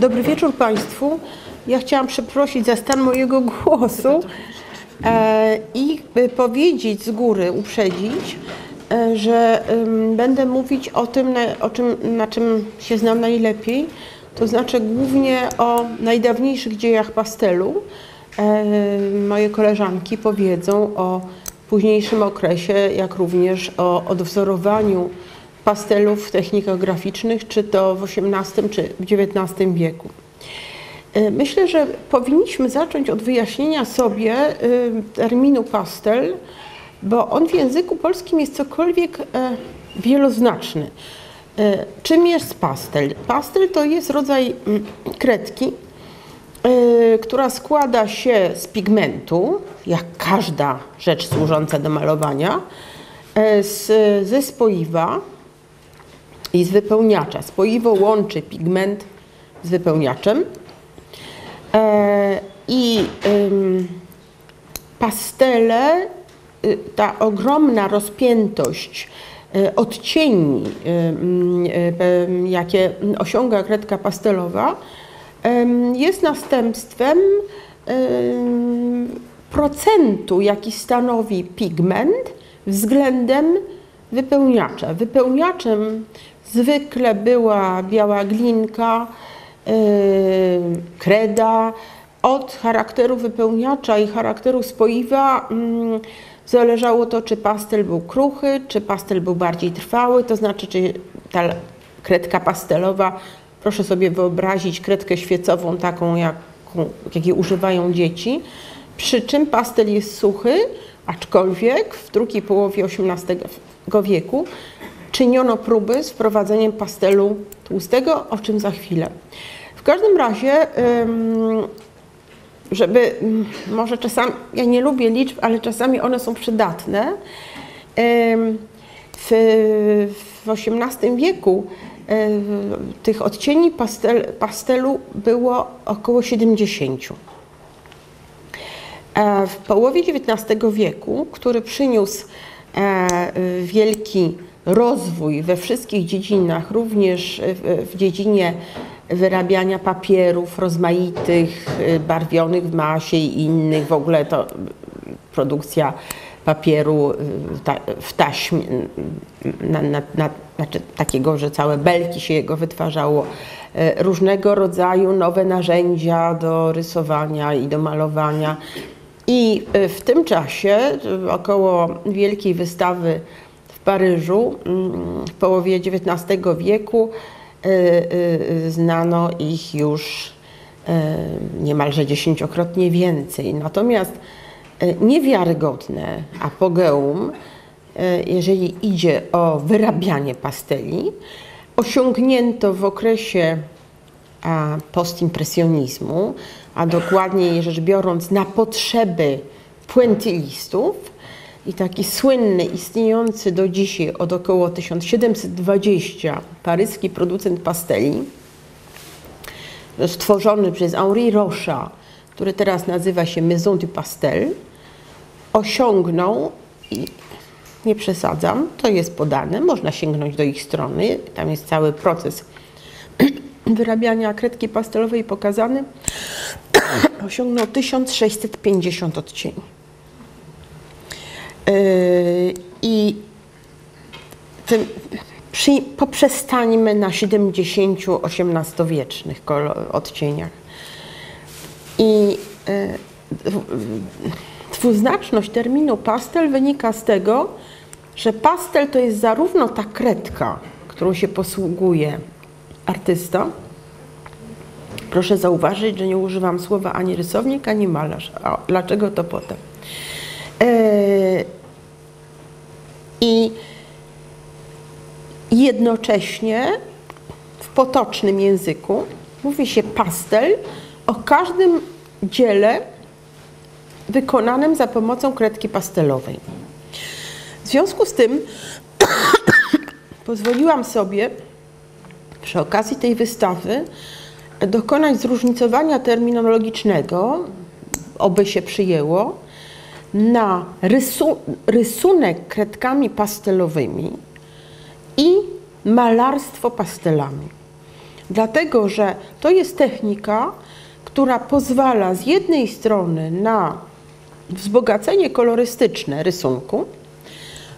Dobry wieczór Państwu. Ja chciałam przeprosić za stan mojego głosu e, i powiedzieć z góry, uprzedzić, e, że będę mówić o tym, o czym, na czym się znam najlepiej, to znaczy głównie o najdawniejszych dziejach pastelu. E, moje koleżanki powiedzą o późniejszym okresie, jak również o odwzorowaniu pastelów w technikach graficznych, czy to w XVIII czy w XIX wieku. E, Myślę, że powinniśmy zacząć od wyjaśnienia sobie e, terminu pastel, bo on w języku polskim jest cokolwiek e, wieloznaczny. E, Czym jest pastel? Pastel to jest rodzaj mm, kredki, e, która składa się z pigmentu, jak każda rzecz służąca do malowania, z, ze spoiwa i z wypełniacza. Spoiwo łączy pigment z wypełniaczem. E, I pastele, y, ta ogromna rozpiętość y, odcieni, ym, jakie osiąga kredka pastelowa, jest następstwem procentu, jaki stanowi pigment względem wypełniacza. Wypełniaczem zwykle była biała glinka, yy, kreda. Od charakteru wypełniacza i charakteru spoiwa mm, zależało to, czy pastel był kruchy, czy pastel był bardziej trwały, to znaczy, czy ta kredka pastelowa, proszę sobie wyobrazić kredkę świecową, taką, jaką, jakiej używają dzieci, przy czym pastel jest suchy, aczkolwiek w drugiej połowie XVIII wieku czyniono próby z wprowadzeniem pastelu tłustego, o czym za chwilę. W każdym razie, żeby ym, może czasami, ja nie lubię liczb, ale czasami one są przydatne. W, w XVIII wieku y, tych odcieni pastel, pastelu było około 70. E, W połowie XIX wieku, który przyniósł e, wielki rozwój we wszystkich dziedzinach, również w, dziedzinie wyrabiania papierów rozmaitych, y, barwionych w masie i innych, w ogóle to produkcja papieru y, w taśmie, na, na, na, znaczy takiego, że całe belki się jego wytwarzało, y, różnego rodzaju nowe narzędzia do rysowania i do malowania. I y, w tym czasie, y, około Wielkiej Wystawy Paryżu, mm, w połowie XIX wieku, y, y, znano ich już y, niemalże dziesięciokrotnie więcej. Natomiast niewiarygodne apogeum, jeżeli idzie o wyrabianie pasteli, osiągnięto w okresie postimpresjonizmu, a dokładniej rzecz biorąc na potrzeby puentylistów i taki słynny, istniejący do dzisiaj od około 1720 paryski producent pasteli, stworzony przez Henri Rocha, który teraz nazywa się Maison du Pastel, osiągnął i nie przesadzam, to jest podane, można sięgnąć do ich strony, tam jest cały proces wyrabiania kredki pastelowej pokazany, osiągnął 1650 odcieni. Yy, I tym, przy, poprzestańmy na 70 XVIII-wiecznych odcieniach. I yy, dwuznaczność terminu pastel wynika z tego, że pastel to jest zarówno ta kredka, którą się posługuje artysta. Proszę zauważyć, że nie używam słowa ani rysownik, ani malarz. A dlaczego to potem? Eee, I jednocześnie w potocznym języku mówi się pastel o każdym dziele wykonanym za pomocą kredki pastelowej. W związku z tym pozwoliłam sobie przy okazji tej wystawy dokonać zróżnicowania terminologicznego, oby się przyjęło, na rysu, rysunek kredkami pastelowymi i malarstwo pastelami. Dlatego, że to jest technika, która pozwala z jednej strony na wzbogacenie kolorystyczne rysunku,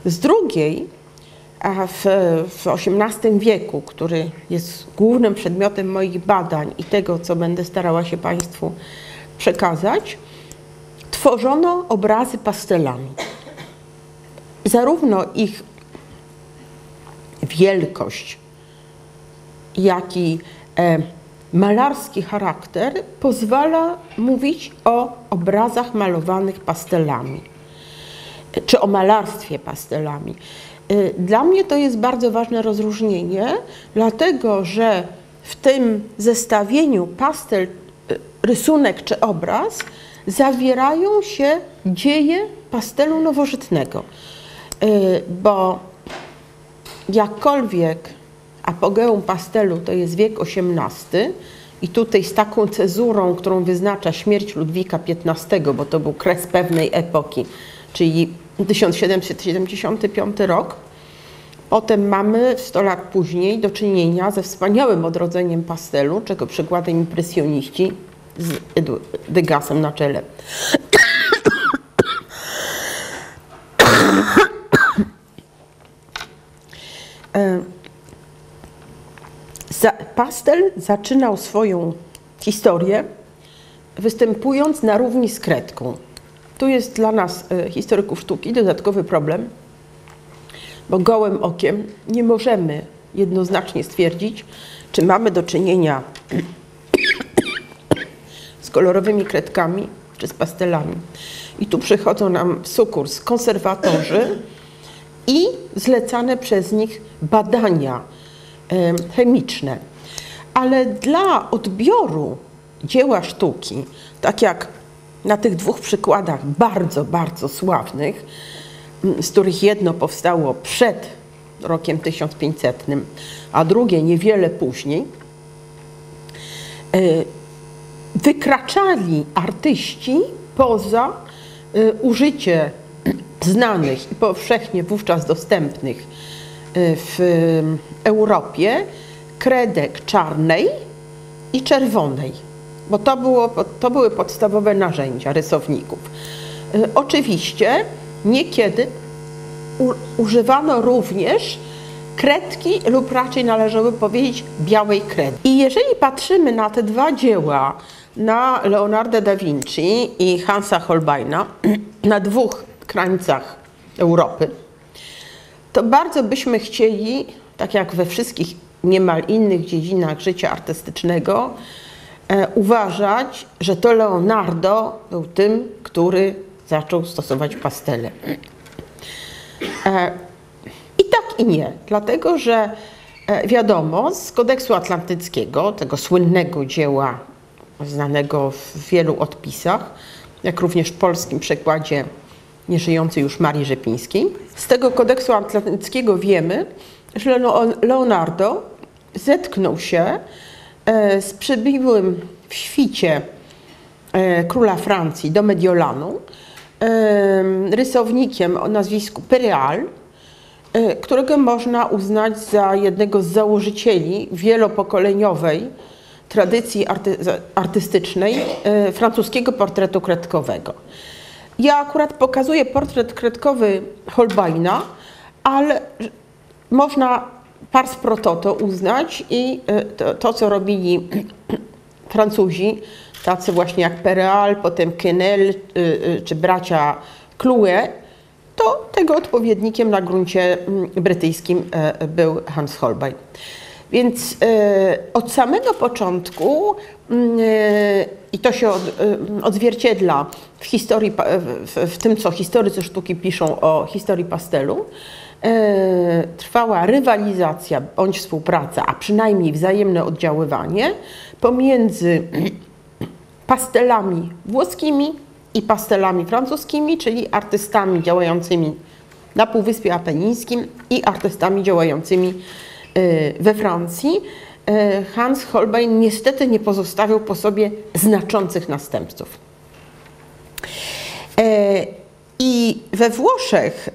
z drugiej, a w, w XVIII wieku, który jest głównym przedmiotem moich badań i tego, co będę starała się Państwu przekazać, tworzono obrazy pastelami. Zarówno ich wielkość, jak i e, malarski charakter pozwala mówić o obrazach malowanych pastelami, czy o malarstwie pastelami. E, Dla mnie to jest bardzo ważne rozróżnienie, dlatego że w tym zestawieniu pastel, e, rysunek czy obraz zawierają się dzieje pastelu nowożytnego, E, bo jakkolwiek apogeum pastelu to jest wiek XVIII i tutaj z taką cezurą, którą wyznacza śmierć Ludwika XV, bo to był kres pewnej epoki, czyli 1775 rok. Potem mamy 100 lat później do czynienia ze wspaniałym odrodzeniem pastelu, czego przykładem impresjoniści z Degasem na czele. E, pastel zaczynał swoją historię występując na równi z kredką. Tu jest dla nas, e, historyków sztuki, dodatkowy problem, bo gołym okiem nie możemy jednoznacznie stwierdzić, czy mamy do czynienia kolorowymi kredkami, czy z pastelami. I tu przychodzą nam w sukurs konserwatorzy i zlecane przez nich badania em, chemiczne. Ale dla odbioru dzieła sztuki, tak jak na tych dwóch przykładach bardzo, bardzo sławnych, z których jedno powstało przed rokiem 1500, a drugie niewiele później, e, wykraczali artyści poza y, użycie znanych i powszechnie wówczas dostępnych y, w y, Europie kredek czarnej i czerwonej, bo to, było, to były podstawowe narzędzia rysowników. Oczywiście niekiedy u, używano również kredki lub raczej należałoby powiedzieć białej kredy. I jeżeli patrzymy na te dwa dzieła, na Leonardo da Vinci i Hansa Holbeina, na dwóch krańcach Europy, to bardzo byśmy chcieli, tak jak we wszystkich niemal innych dziedzinach życia artystycznego, e, uważać, że to Leonardo był tym, który zaczął stosować pastele. E, I tak i nie, dlatego że e, wiadomo z kodeksu atlantyckiego, tego słynnego dzieła znanego w wielu odpisach, jak również w polskim przekładzie nieżyjącej już Marii Rzepińskiej. Z tego kodeksu atlantyckiego wiemy, że Leo- Leonardo zetknął się e, z przybyłym w świcie e, króla Francji do Mediolanu em, rysownikiem o nazwisku Pereal, e, którego można uznać za jednego z założycieli wielopokoleniowej tradycji arty, artystycznej e, francuskiego portretu kredkowego. Ja akurat pokazuję portret kredkowy Holbeina, ale można pars pro toto uznać i e, to, to co robili Francuzi, tacy właśnie jak Pereal, potem y, y, czy bracia Clouet, to tego odpowiednikiem na gruncie mm, brytyjskim e, był Hans Holbein. Więc e, od samego początku, mm, e, i to się od, e, odzwierciedla w historii, w, tym, co historycy sztuki piszą o historii pastelu, trwała rywalizacja bądź współpraca, a przynajmniej wzajemne oddziaływanie pomiędzy pastelami włoskimi i pastelami francuskimi, czyli artystami działającymi na Półwyspie Apenińskim i artystami działającymi we Francji. Y, Hans Holbein niestety nie pozostawił po sobie znaczących następców. E, I we Włoszech,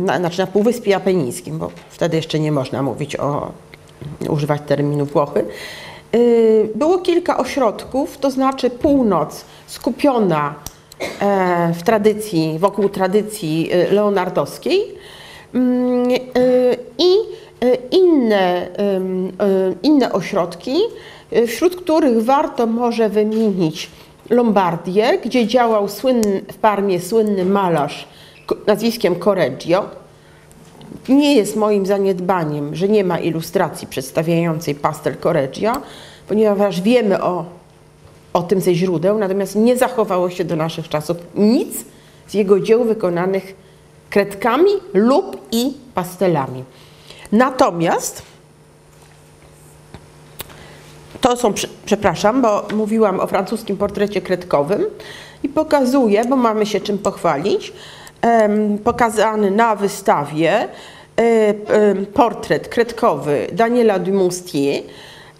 na, znaczy na Półwyspie Apenińskim, bo wtedy jeszcze nie można mówić o używać terminu Włochy. Y, było kilka ośrodków, to znaczy północ skupiona e, w tradycji, wokół tradycji y, leonardowskiej mm, y, i inne, inne ośrodki, wśród których warto może wymienić Lombardię, gdzie działał słynny, w Parmie słynny malarz nazwiskiem Correggio. Nie jest moim zaniedbaniem, że nie ma ilustracji przedstawiającej pastel Correggio, ponieważ wiemy o, o tym ze źródeł, natomiast nie zachowało się do naszych czasów nic z jego dzieł wykonanych kredkami lub i pastelami. Natomiast to są, przepraszam, bo mówiłam o francuskim portrecie kredkowym i pokazuję, bo mamy się czym pochwalić, pokazany na wystawie e, portret kredkowy Daniela Dumoustier.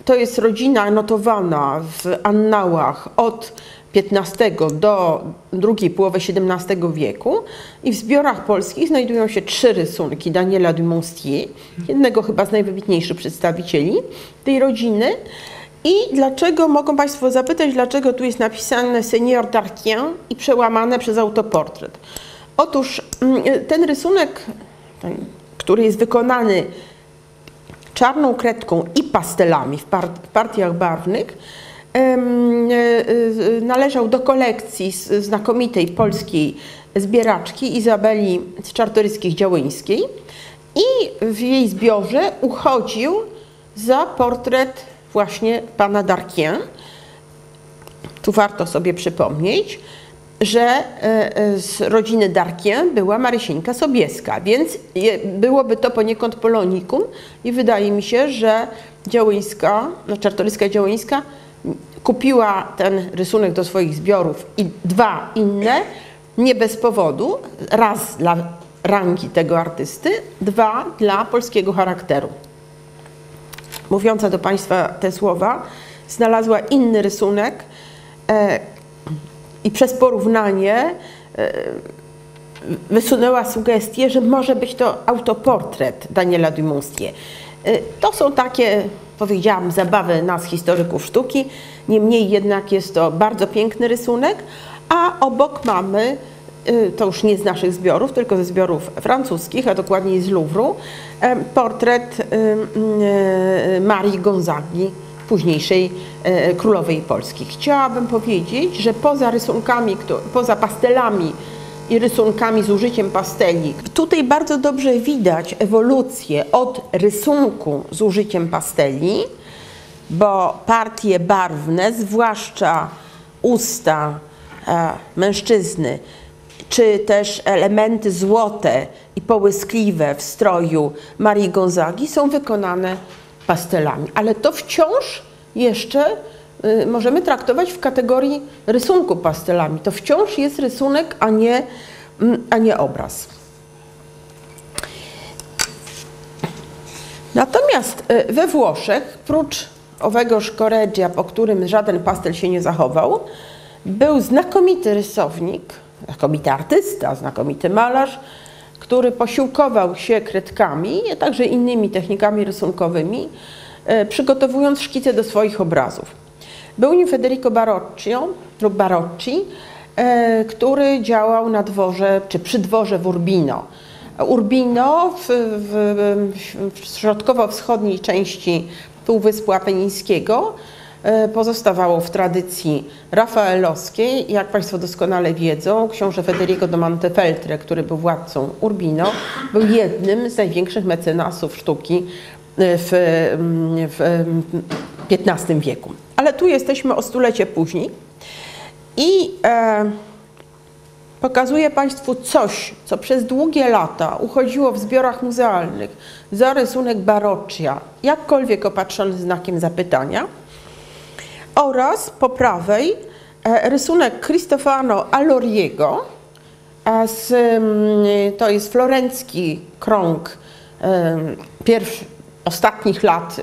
To jest rodzina notowana w annałach od XV do drugiej połowy XVII wieku i w zbiorach polskich znajdują się trzy rysunki Daniela Dumoustier, jednego chyba z najwybitniejszych przedstawicieli tej rodziny. I dlaczego, mogą Państwo zapytać, dlaczego tu jest napisane Senior d'Arquien i przełamane przez autoportret. Otóż mm, ten rysunek, ten, który jest wykonany czarną kredką i pastelami w, w partiach barwnych, należał do kolekcji znakomitej polskiej zbieraczki Izabeli z Czartoryskich Działyńskiej i w jej zbiorze uchodził za portret właśnie pana Darquien. Tu warto sobie przypomnieć, że e, e, z rodziny Darkien była Marysieńka Sobieska, więc byłoby to poniekąd polonikum i wydaje mi się, że Działyńska, no Czartoryska Działyńska kupiła ten rysunek do swoich zbiorów i dwa inne, nie bez powodu, raz dla rangi tego artysty, dwa dla polskiego charakteru. Mówiąca do Państwa te słowa, znalazła inny rysunek, e, i przez porównanie e, wysunęła sugestię, że może być to autoportret Daniela Dumoustier. E, to są takie, powiedziałam, zabawy nas, historyków sztuki. Niemniej jednak jest to bardzo piękny rysunek, a obok mamy, e, to już nie z naszych zbiorów, tylko ze zbiorów francuskich, a dokładniej z Louvru, portret Marii Gonzagi, późniejszej królowej Polski. Chciałabym powiedzieć, że poza rysunkami, poza pastelami i rysunkami z użyciem pasteli, tutaj bardzo dobrze widać ewolucję od rysunku z użyciem pasteli, bo partie barwne, zwłaszcza usta e, mężczyzny, czy też elementy złote i połyskliwe w stroju Marii Gonzagi są wykonane pastelami, ale to wciąż jeszcze możemy traktować w kategorii rysunku pastelami. To wciąż jest rysunek, a nie, mm, a nie obraz. Natomiast y, we Włoszech, prócz owego Scoreggia, po którym żaden pastel się nie zachował, był znakomity rysownik, znakomity artysta, znakomity malarz, który posiłkował się kredkami, a także innymi technikami rysunkowymi, e, przygotowując szkice do swoich obrazów. Był nim Federico Baroccio lub Barocci, e, który działał na dworze, czy przy dworze w Urbino. Urbino w, w, w środkowo-wschodniej części Półwyspu Apenińskiego E, pozostawało w tradycji rafaelowskiej. Jak Państwo doskonale wiedzą, książę Federico do Montefeltre, który był władcą Urbino, był jednym z największych mecenasów sztuki w, w XV mm, wieku. Ale tu jesteśmy o stulecie później i e, pokazuję Państwu coś, co przez długie lata uchodziło w zbiorach muzealnych za rysunek Baroccia, jakkolwiek opatrzony znakiem zapytania, oraz po prawej e, rysunek Cristofano Alloriego, z, to jest florencki krąg pierwszy, ostatnich lat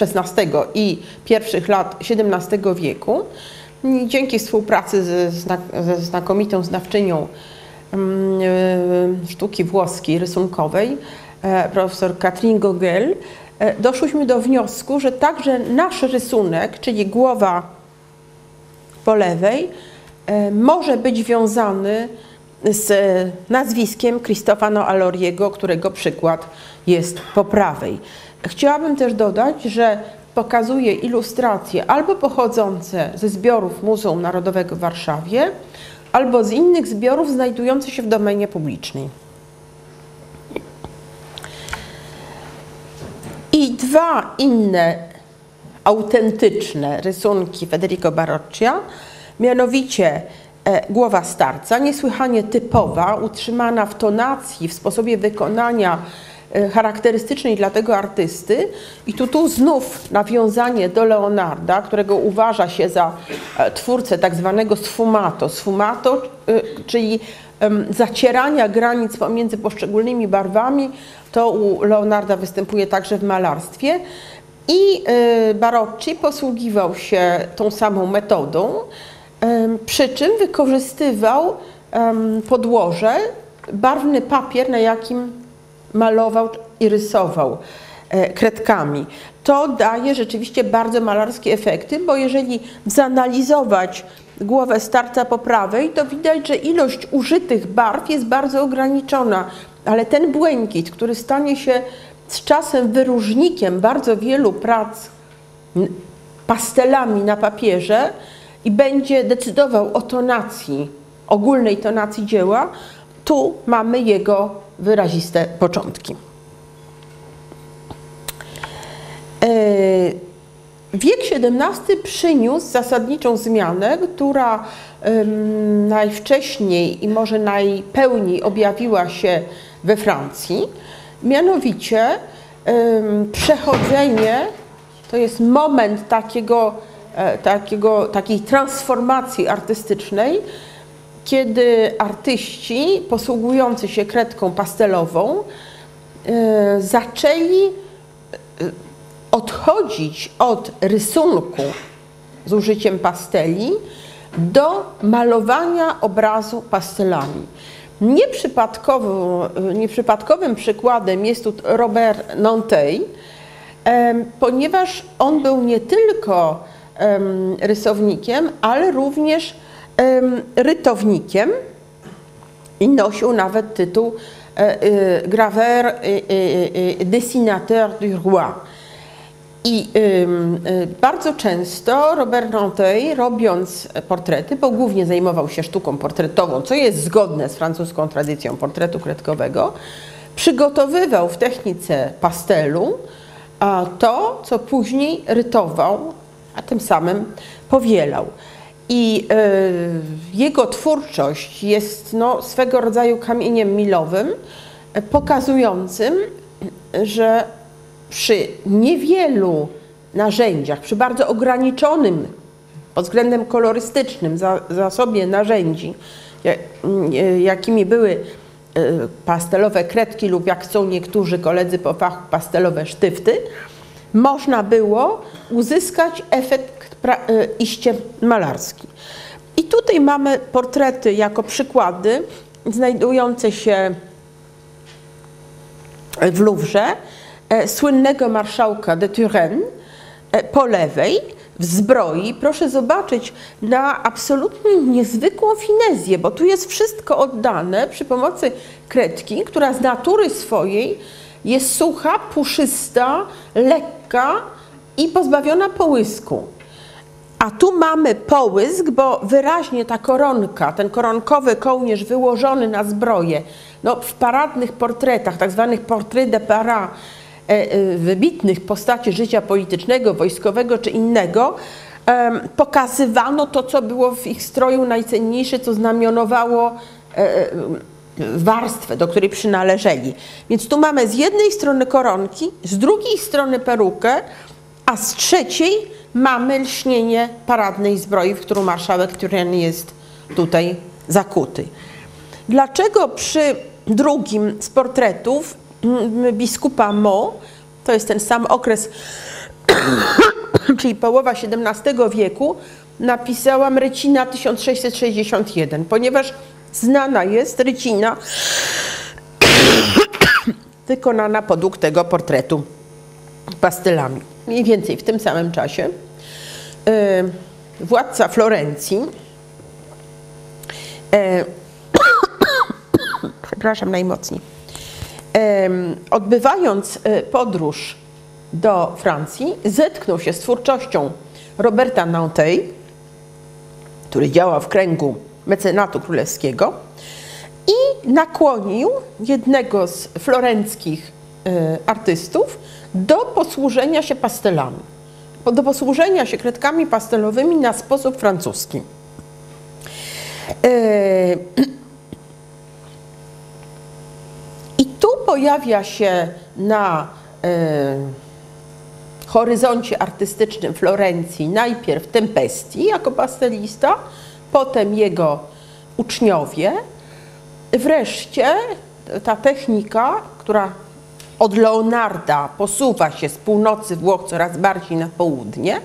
XVI y, y, i pierwszych lat XVII wieku. Dzięki współpracy ze, ze znakomitą znawczynią y, sztuki włoskiej, rysunkowej, e, profesor Katrin Gogel, e, doszłyśmy do wniosku, że także nasz rysunek, czyli głowa po lewej, e, może być wiązany z nazwiskiem Kristofano Aloriego, którego przykład jest po prawej. Chciałabym też dodać, że pokazuje ilustracje albo pochodzące ze zbiorów Muzeum Narodowego w Warszawie, albo z innych zbiorów znajdujących się w domenie publicznej. I dwa inne autentyczne rysunki Federico Baroccia, mianowicie e, głowa starca, niesłychanie typowa, utrzymana w tonacji, w sposobie wykonania charakterystycznej dla tego artysty. I tu, tu znów nawiązanie do Leonarda, którego uważa się za e, twórcę tak zwanego sfumato. Sfumato, czyli zacierania granic pomiędzy poszczególnymi barwami, to u Leonarda występuje także w malarstwie. I Barocci posługiwał się tą samą metodą, przy czym wykorzystywał podłoże, barwny papier, na jakim malował i rysował e, kredkami. To daje rzeczywiście bardzo malarskie efekty, bo jeżeli zanalizować głowę starca po prawej, to widać, że ilość użytych barw jest bardzo ograniczona, ale ten błękit, który stanie się z czasem wyróżnikiem bardzo wielu prac pastelami na papierze, i będzie decydował o tonacji, ogólnej tonacji dzieła, tu mamy jego wyraziste początki. E, wiek XVII przyniósł zasadniczą zmianę, która najwcześniej i może najpełniej objawiła się we Francji, mianowicie przechodzenie, to jest moment takiego E, takiego, takiej transformacji artystycznej, kiedy artyści posługujący się kredką pastelową e, zaczęli e, odchodzić od rysunku z użyciem pasteli do malowania obrazu pastelami. Nieprzypadkowym przykładem jest tu Robert Nontey, ponieważ on był nie tylko rysownikiem, ale również rytownikiem i nosił nawet tytuł e, e, graveur e, dessinateur du roi. I bardzo często Robert Nanteuil, robiąc portrety, bo głównie zajmował się sztuką portretową, co jest zgodne z francuską tradycją portretu kredkowego, przygotowywał w technice pastelu to, co później rytował a tym samym powielał. I y, jego twórczość jest no, swego rodzaju kamieniem milowym, e, pokazującym, że przy niewielu narzędziach, przy bardzo ograniczonym pod względem kolorystycznym zasobie narzędzi, e, jakimi były pastelowe kredki lub jak chcą niektórzy koledzy po fachu pastelowe sztyfty, można było uzyskać efekt iście malarski. I tutaj mamy portrety jako przykłady znajdujące się w Louvre e, słynnego marszałka de Turenne e, po lewej w zbroi. Proszę zobaczyć na absolutnie niezwykłą finezję, bo tu jest wszystko oddane przy pomocy kredki, która z natury swojej jest sucha, puszysta, lekka i pozbawiona połysku. A tu mamy połysk, bo wyraźnie ta koronka, ten koronkowy kołnierz wyłożony na zbroję, no w paradnych portretach, tak zwanych portret de para, e, e, wybitnych postaci życia politycznego, wojskowego czy innego, pokazywano to, co było w ich stroju najcenniejsze, co znamionowało e, warstwę, do której przynależeli. Więc tu mamy z jednej strony koronki, z drugiej strony perukę, a z trzeciej mamy lśnienie paradnej zbroi, w którą marszałek Turenne jest tutaj zakuty. Dlaczego przy drugim z portretów biskupa Mo, to jest ten sam okres, czyli połowa XVII wieku, napisałam Rycina 1661, ponieważ znana jest rycina wykonana podług tego portretu pastelami. Mniej więcej w tym samym czasie władca Florencji, przepraszam najmocniej, odbywając podróż do Francji, zetknął się z twórczością Roberta Nantey, który działał w kręgu mecenatu królewskiego i nakłonił jednego z florenckich e, artystów do posłużenia się pastelami, do posłużenia się kredkami pastelowymi na sposób francuski. E, I tu pojawia się na e, horyzoncie artystycznym Florencji najpierw Tempesti jako pastelista, potem jego uczniowie. Wreszcie ta technika, która od Leonarda posuwa się z północy Włoch coraz bardziej na południe,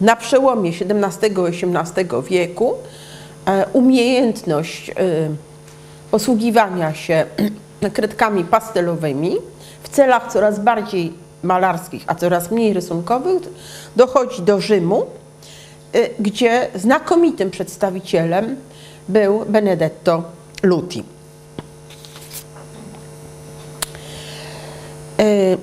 na przełomie XVII i XVIII wieku e, umiejętność e, posługiwania się kredkami pastelowymi w celach coraz bardziej malarskich, a coraz mniej rysunkowych, dochodzi do Rzymu, y, gdzie znakomitym przedstawicielem był Benedetto Luti. Y,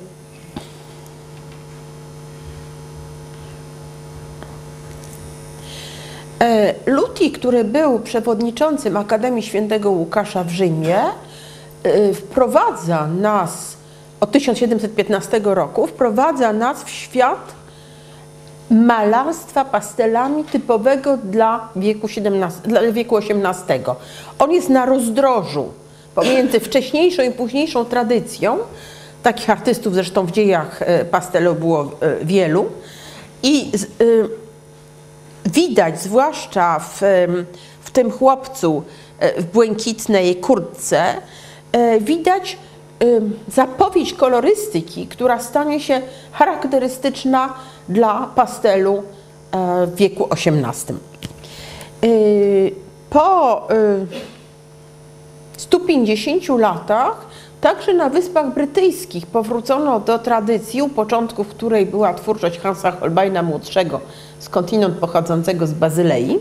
y, Luti, który był przewodniczącym Akademii Świętego Łukasza w Rzymie, wprowadza nas od 1715 roku wprowadza nas w świat malarstwa pastelami typowego dla wieku, XVII, dla wieku XVIII. On jest na rozdrożu pomiędzy wcześniejszą i późniejszą tradycją. Takich artystów zresztą w dziejach e, pastelu było e, wielu. I y, widać, zwłaszcza w, w tym chłopcu w błękitnej kurtce, widać zapowiedź kolorystyki, która stanie się charakterystyczna dla pastelu e, w wieku XVIII. Po 150 y, latach także na Wyspach Brytyjskich powrócono do tradycji, u początków której była twórczość Hansa Holbeina młodszego, skądinąd pochodzącego z Bazylei.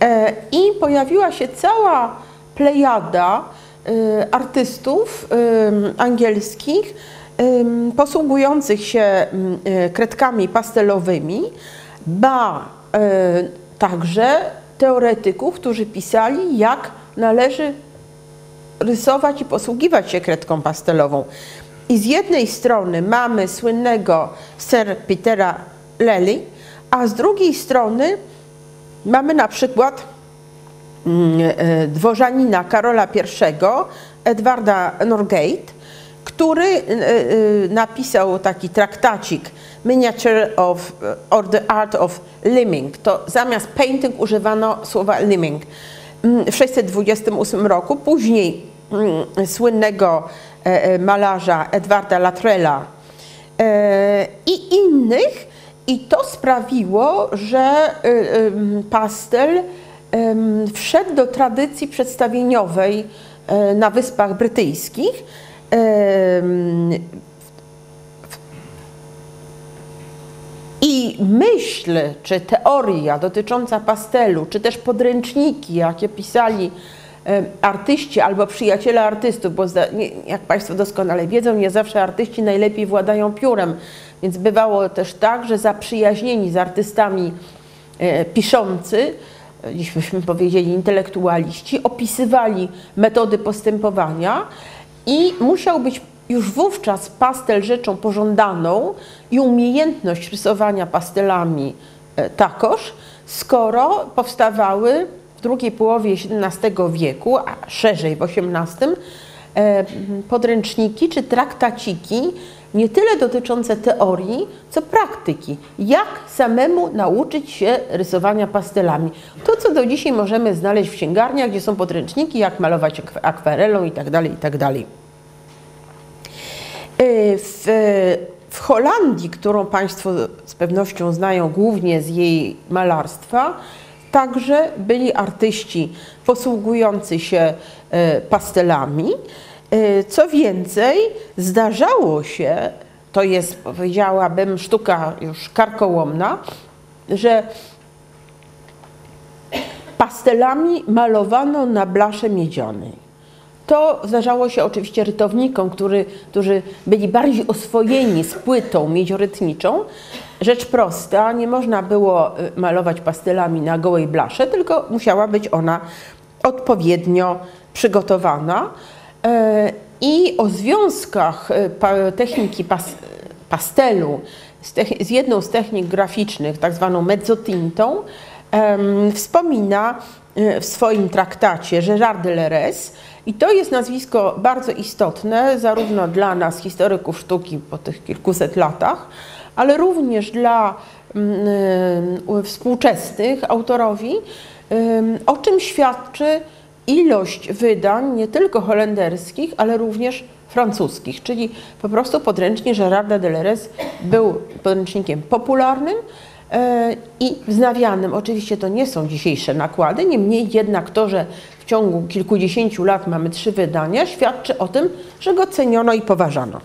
E, I pojawiła się cała plejada Y, artystów angielskich posługujących się kredkami pastelowymi, ba także teoretyków, którzy pisali, jak należy rysować i posługiwać się kredką pastelową. I z jednej strony mamy słynnego Sir Petera Lely, a z drugiej strony mamy na przykład Mm, e, dworzanina Karola I, Edwarda Norgate, który e, e, napisał taki traktacik Miniature of, or the Art of Liming. To zamiast painting używano słowa liming. Mm, w 628 roku, później mm, słynnego malarza Edwarda Latrella i innych i to sprawiło, że pastel wszedł do tradycji przedstawieniowej e, na Wyspach Brytyjskich. I myśl, czy teoria dotycząca pastelu, czy też podręczniki, jakie pisali artyści albo przyjaciele artystów, bo jak Państwo doskonale wiedzą, nie zawsze artyści najlepiej władają piórem, więc bywało też tak, że zaprzyjaźnieni z artystami e, piszący dziś byśmy powiedzieli intelektualiści, opisywali metody postępowania i musiał być już wówczas pastel rzeczą pożądaną i umiejętność rysowania pastelami e, takoż, skoro powstawały w drugiej połowie XVII wieku, a szerzej w XVIII, e, podręczniki czy traktaciki nie tyle dotyczące teorii, co praktyki. Jak samemu nauczyć się rysowania pastelami. To, co do dzisiaj możemy znaleźć w księgarniach, gdzie są podręczniki, jak malować akwarelą itd. Tak itd. Y, w, w Holandii, którą Państwo z pewnością znają głównie z jej malarstwa, także byli artyści posługujący się y, pastelami. Y, co więcej, zdarzało się to jest, powiedziałabym, sztuka już karkołomna, że pastelami malowano na blasze miedzianej. To zdarzało się oczywiście rytownikom, który, którzy byli bardziej oswojeni z płytą miedziorytniczą. Rzecz prosta, nie można było y, malować pastelami na gołej blasze, tylko musiała być ona odpowiednio przygotowana. E, I o związkach y, techniki pastelu z, jedną z technik graficznych, tak zwaną mezzotintą, wspomina y, w swoim traktacie Gérard de Lerès, i to jest nazwisko bardzo istotne, zarówno dla nas, historyków sztuki po tych kilkuset latach, ale również dla y, współczesnych autorowi, y, o czym świadczy ilość wydań nie tylko holenderskich, ale również francuskich, czyli po prostu podręcznik Gerarda de Lerès był podręcznikiem popularnym, e, i wznawianym. Oczywiście to nie są dzisiejsze nakłady, niemniej jednak to, że w ciągu kilkudziesięciu lat mamy trzy wydania, świadczy o tym, że go ceniono i poważano.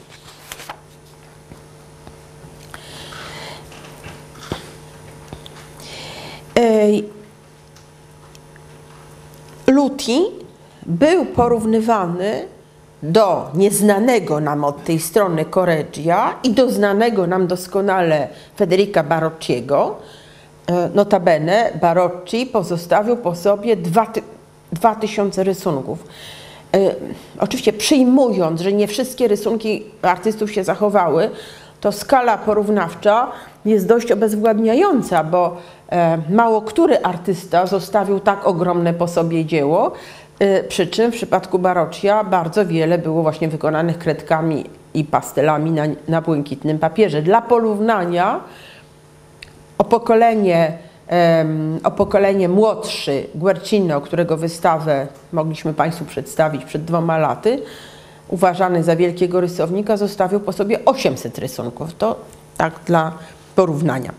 Luti był porównywany do nieznanego nam od tej strony Correggia i do znanego nam doskonale Federica Barocciego. E, notabene Barocci pozostawił po sobie dwa, 2000 rysunków. E, oczywiście przyjmując, że nie wszystkie rysunki artystów się zachowały, to skala porównawcza jest dość obezwładniająca, bo e, mało który artysta zostawił tak ogromne po sobie dzieło, e, przy czym w przypadku Baroccia bardzo wiele było właśnie wykonanych kredkami i pastelami na, na błękitnym papierze. Dla porównania o pokolenie o pokolenie młodszy Guercino, którego wystawę mogliśmy Państwu przedstawić przed dwoma laty, uważany za wielkiego rysownika, zostawił po sobie 800 rysunków. To tak dla porównania.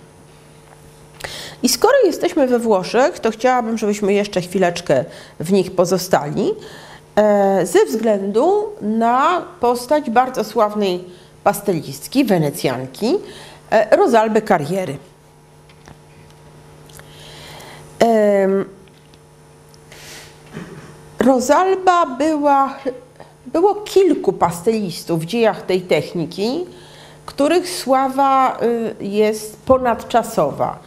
I skoro jesteśmy we Włoszech, to chciałabym, żebyśmy jeszcze chwileczkę w nich pozostali, e, ze względu na postać bardzo sławnej pastelistki, wenecjanki, e, Rosalby Kariery. Rosalba była, było kilku pastelistów w dziejach tej techniki, których sława y, jest ponadczasowa.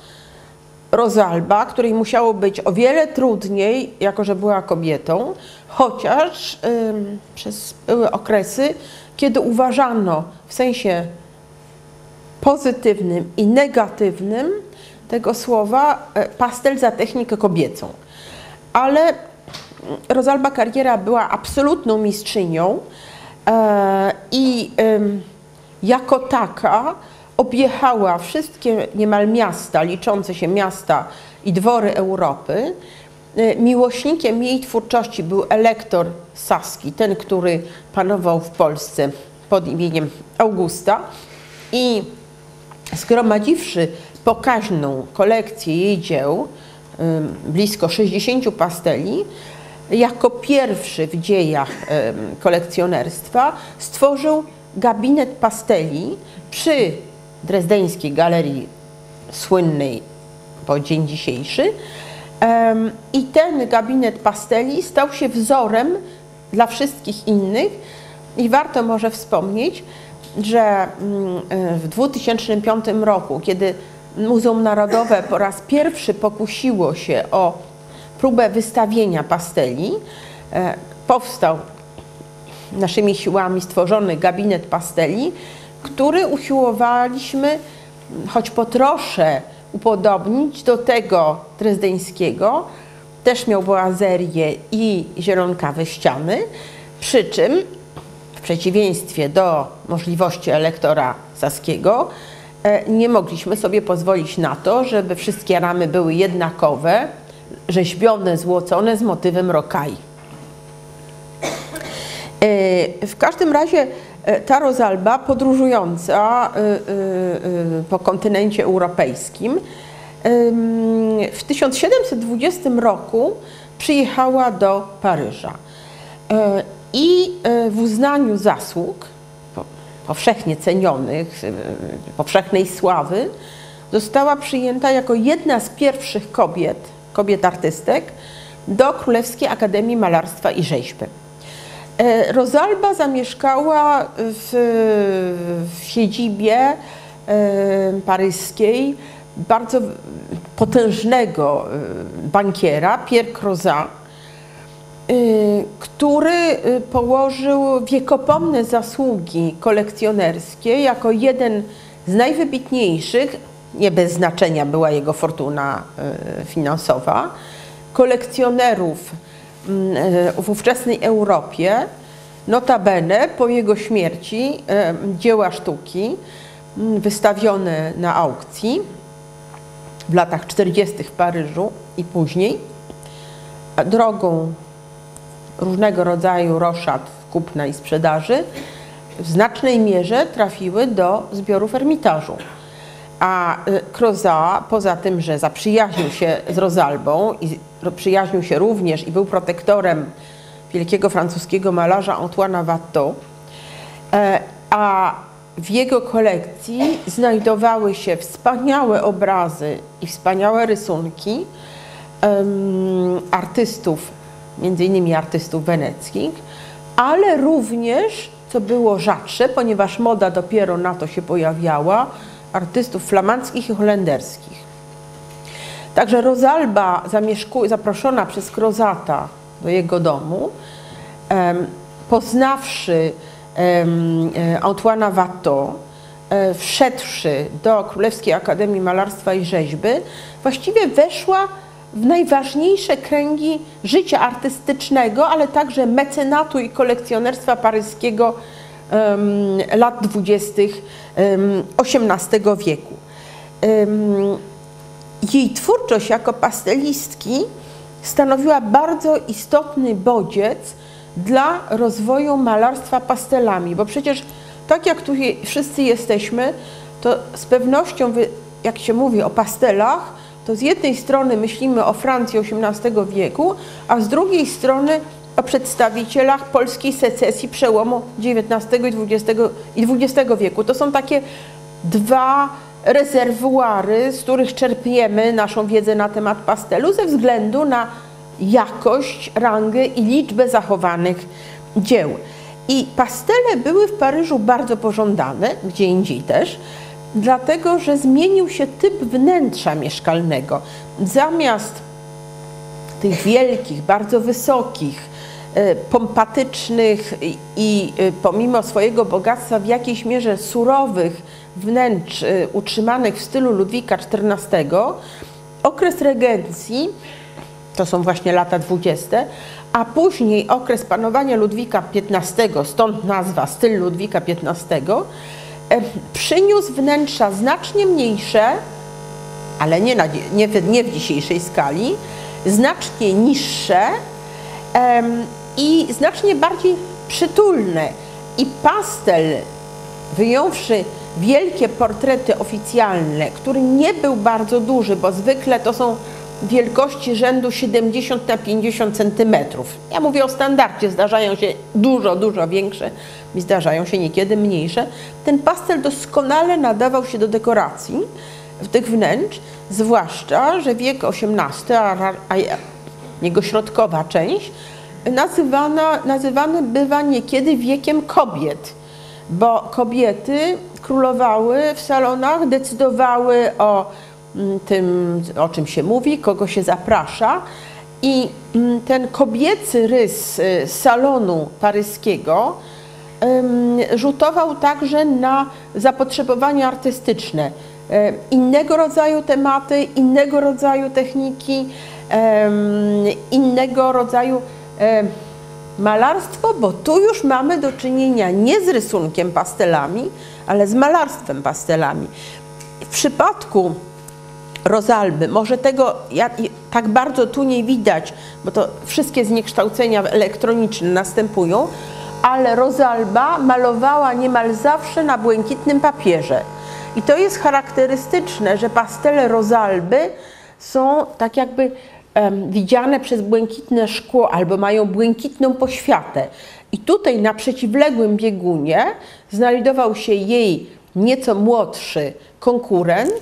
Rosalba, której musiało być o wiele trudniej, jako że była kobietą, chociaż przez były okresy, kiedy uważano w sensie pozytywnym i negatywnym tego słowa e, pastel za technikę kobiecą. Ale Rosalba Carriera była absolutną mistrzynią e, i jako taka objechała wszystkie niemal miasta, liczące się miasta i dwory Europy. E, miłośnikiem jej twórczości był elektor Saski, ten, który panował w Polsce pod imieniem Augusta i zgromadziwszy pokaźną kolekcję jej dzieł, blisko 60 pasteli, jako pierwszy w dziejach kolekcjonerstwa stworzył gabinet pasteli przy drezdeńskiej galerii słynnej po dzień dzisiejszy. I ten gabinet pasteli stał się wzorem dla wszystkich innych i warto może wspomnieć, że w 2005 roku, kiedy Muzeum Narodowe po raz pierwszy pokusiło się o próbę wystawienia pasteli. E, powstał naszymi siłami stworzony gabinet pasteli, który usiłowaliśmy choć po trosze upodobnić do tego drezdeńskiego. Też miał boazerię i zielonkawe ściany, przy czym w przeciwieństwie do możliwości elektora saskiego, nie mogliśmy sobie pozwolić na to, żeby wszystkie ramy były jednakowe, rzeźbione, złocone z motywem rokai. E, w każdym razie e, ta Rozalba podróżująca e, po kontynencie europejskim w 1720 roku przyjechała do Paryża i w uznaniu zasług powszechnie cenionych, y, powszechnej sławy, została przyjęta jako jedna z pierwszych kobiet, kobiet artystek, do Królewskiej Akademii Malarstwa i Rzeźby. E, Rosalba zamieszkała w, w siedzibie e, paryskiej bardzo potężnego e, bankiera, Pierre Crozat, który położył wiekopomne zasługi kolekcjonerskie jako jeden z najwybitniejszych, nie bez znaczenia była jego fortuna finansowa, kolekcjonerów w ówczesnej Europie, notabene po jego śmierci dzieła sztuki wystawione na aukcji w latach 40. w Paryżu i później drogą różnego rodzaju roszad kupna i sprzedaży w znacznej mierze trafiły do zbiorów Ermitażu. A y, poza tym, że zaprzyjaźnił się z Rosalbą i przyjaźnił się również i był protektorem wielkiego francuskiego malarza Antoine'a Watteau, e, a w jego kolekcji znajdowały się wspaniałe obrazy i wspaniałe rysunki um, artystów, między innymi artystów weneckich, ale również, co było rzadsze, ponieważ moda dopiero na to się pojawiała, artystów flamandzkich i holenderskich. Także Rosalba, zaproszona przez Krozata do jego domu, poznawszy e, Antoine'a Watteau, e, wszedłszy do Królewskiej Akademii Malarstwa i Rzeźby, właściwie weszła w najważniejsze kręgi życia artystycznego, ale także mecenatu i kolekcjonerstwa paryskiego lat dwudziestych XVIII wieku. Jej twórczość jako pastelistki stanowiła bardzo istotny bodziec dla rozwoju malarstwa pastelami, bo przecież tak jak tu wszyscy jesteśmy, to z pewnością, jak się mówi o pastelach, to z jednej strony myślimy o Francji XVIII wieku, a z drugiej strony o przedstawicielach polskiej secesji przełomu XIX i XX, wieku. To są takie dwa rezerwuary, z których czerpiemy naszą wiedzę na temat pastelu ze względu na jakość, rangę i liczbę zachowanych dzieł. I pastele były w Paryżu bardzo pożądane, gdzie indziej też, dlatego że zmienił się typ wnętrza mieszkalnego. Zamiast tych wielkich, bardzo wysokich, E, pompatycznych i e, pomimo swojego bogactwa w jakiejś mierze surowych wnętrz e, utrzymanych w stylu Ludwika XIV, okres regencji, to są właśnie lata dwudzieste, a później okres panowania Ludwika XV, stąd nazwa styl Ludwika XV, przyniósł wnętrza znacznie mniejsze, ale nie, na, nie, w, nie w dzisiejszej skali, znacznie niższe, i znacznie bardziej przytulne. I pastel, wyjąwszy wielkie portrety oficjalne, który nie był bardzo duży, bo zwykle to są wielkości rzędu 70 na 50 centymetrów. Ja mówię o standardzie, zdarzają się dużo, dużo większe i zdarzają się niekiedy mniejsze. Ten pastel doskonale nadawał się do dekoracji w tych wnętrz, zwłaszcza, że wiek XVIII, a, a jego środkowa część, nazywana, nazywany bywa niekiedy wiekiem kobiet, bo kobiety królowały w salonach, decydowały o tym, o czym się mówi, kogo się zaprasza. I mm, ten kobiecy rys y, salonu paryskiego rzutował także na zapotrzebowania artystyczne. E, innego rodzaju tematy, innego rodzaju techniki, innego rodzaju e, malarstwo, bo tu już mamy do czynienia nie z rysunkiem pastelami, ale z malarstwem pastelami. W przypadku Rozalby, może tego ja, tak bardzo tu nie widać, bo to wszystkie zniekształcenia elektroniczne następują, ale Rozalba malowała niemal zawsze na błękitnym papierze. I to jest charakterystyczne, że pastele Rozalby są tak jakby em, widziane przez błękitne szkło albo mają błękitną poświatę. I tutaj na przeciwległym biegunie znajdował się jej nieco młodszy konkurent,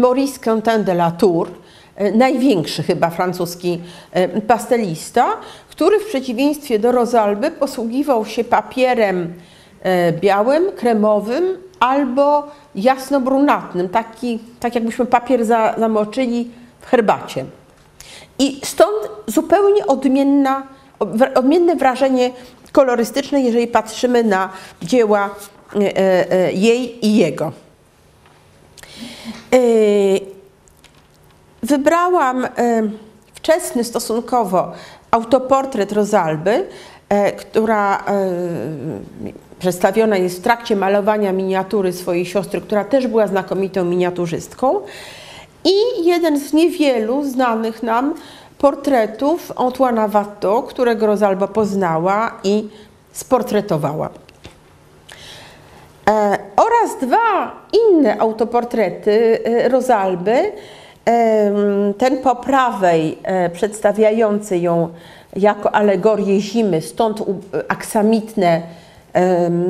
Maurice Quentin de la Tour, e, największy chyba francuski e, pastelista, który w przeciwieństwie do Rosalby posługiwał się papierem e, białym, kremowym albo jasnobrunatnym, taki, tak jakbyśmy papier za, zamoczyli w herbacie. I stąd zupełnie odmienna, odmienne wrażenie kolorystyczne, jeżeli patrzymy na dzieła jej i jego. E, Wybrałam wczesny stosunkowo autoportret Rosalby, która przedstawiona jest w trakcie malowania miniatury swojej siostry, która też była znakomitą miniaturzystką. I jeden z niewielu znanych nam portretów Antoine'a Watteau, którego Rosalba poznała i sportretowała. E, oraz dwa inne autoportrety e, Rosalby. Ten po prawej, e, przedstawiający ją jako alegorię zimy, stąd aksamitne,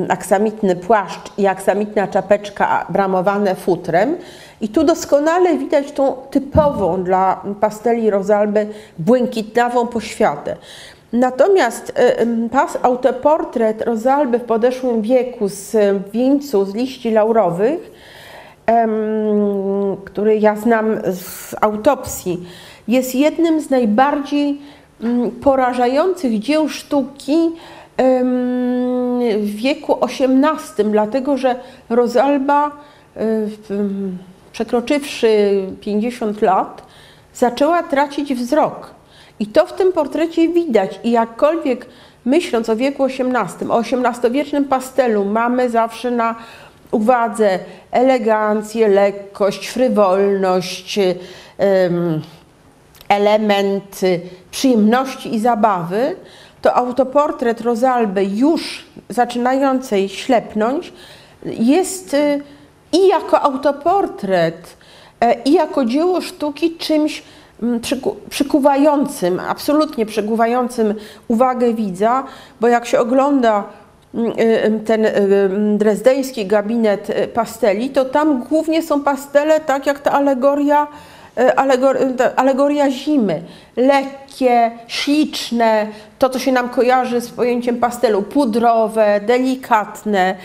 aksamitny płaszcz i aksamitna czapeczka bramowane futrem. I tu doskonale widać tą typową dla pasteli Rosalby błękitnawą poświatę. Natomiast e, em, pas, autoportret Rosalby w podeszłym wieku z e, wieńcu, z liści laurowych, który ja znam z autopsji, jest jednym z najbardziej mm, porażających dzieł sztuki w wieku XVIII, dlatego że Rosalba, przekroczywszy 50 lat, zaczęła tracić wzrok. I to w tym portrecie widać. I jakkolwiek myśląc o wieku XVIII, o XVIII-wiecznym pastelu, mamy zawsze na uwadze elegancję, lekkość, frywolność, em, element przyjemności i zabawy, to autoportret Rosalby już zaczynającej ślepnąć jest y, i jako autoportret, e, i jako dzieło sztuki czymś przyku- przykuwającym, absolutnie przykuwającym uwagę widza, bo jak się ogląda mm, y, ten y, mm, drezdeński gabinet y, pasteli, to tam głównie są pastele, tak jak ta alegoria, y, alegor, y, alegoria zimy. Lekkie, śliczne, to co się nam kojarzy z pojęciem pastelu, pudrowe, delikatne.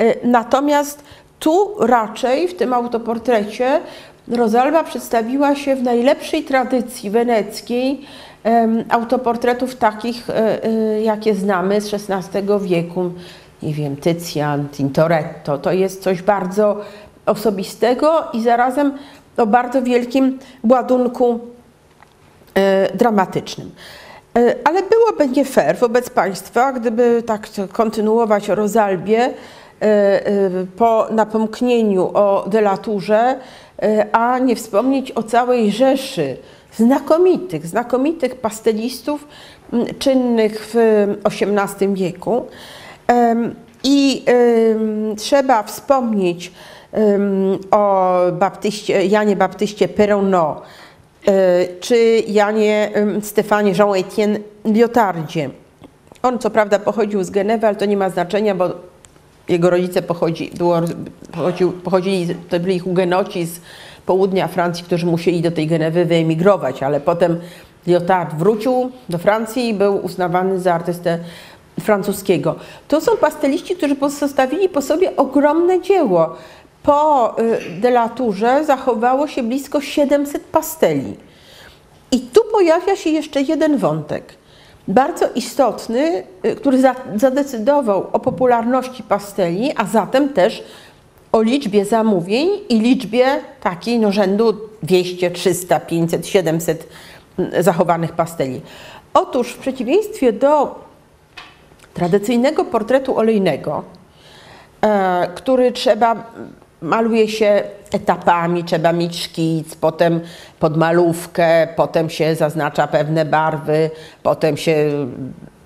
Y, Natomiast tu raczej w tym autoportrecie Rosalba przedstawiła się w najlepszej tradycji weneckiej autoportretów takich, e, e, jakie znamy z XVI wieku. Nie wiem, Tycjan, Tintoretto. To jest coś bardzo osobistego i zarazem o bardzo wielkim ładunku e, dramatycznym. Ale byłoby nie fair wobec Państwa, gdyby tak kontynuować o Rozalbie e, e, po napomknieniu o delaturze, a nie wspomnieć o całej rzeszy znakomitych, znakomitych pastelistów czynnych w XVIII wieku. I trzeba wspomnieć o Baptyście, Janie Baptyście Perronneau, e, czy Janie Stefanie Jean-Étienne Lyotardzie. On co prawda pochodził z Genewy, ale to nie ma znaczenia, bo jego rodzice pochodzi, było, pochodził, pochodzili, to byli hugenoci z południa Francji, którzy musieli do tej Genewy wyemigrować, ale potem Lyotard wrócił do Francji i był uznawany za artystę francuskiego. To są pasteliści, którzy pozostawili po sobie ogromne dzieło. Po y, delaturze zachowało się blisko 700 pasteli. I tu pojawia się jeszcze jeden wątek, bardzo istotny, y, który za, zadecydował o popularności pasteli, a zatem też o liczbie zamówień i liczbie takiej no, rzędu 200, 300, 500, 700 mm, zachowanych pasteli. Otóż w przeciwieństwie do tradycyjnego portretu olejnego, e, który trzeba, maluje się etapami, trzeba mieć szkic, potem podmalówkę, potem się zaznacza pewne barwy, potem się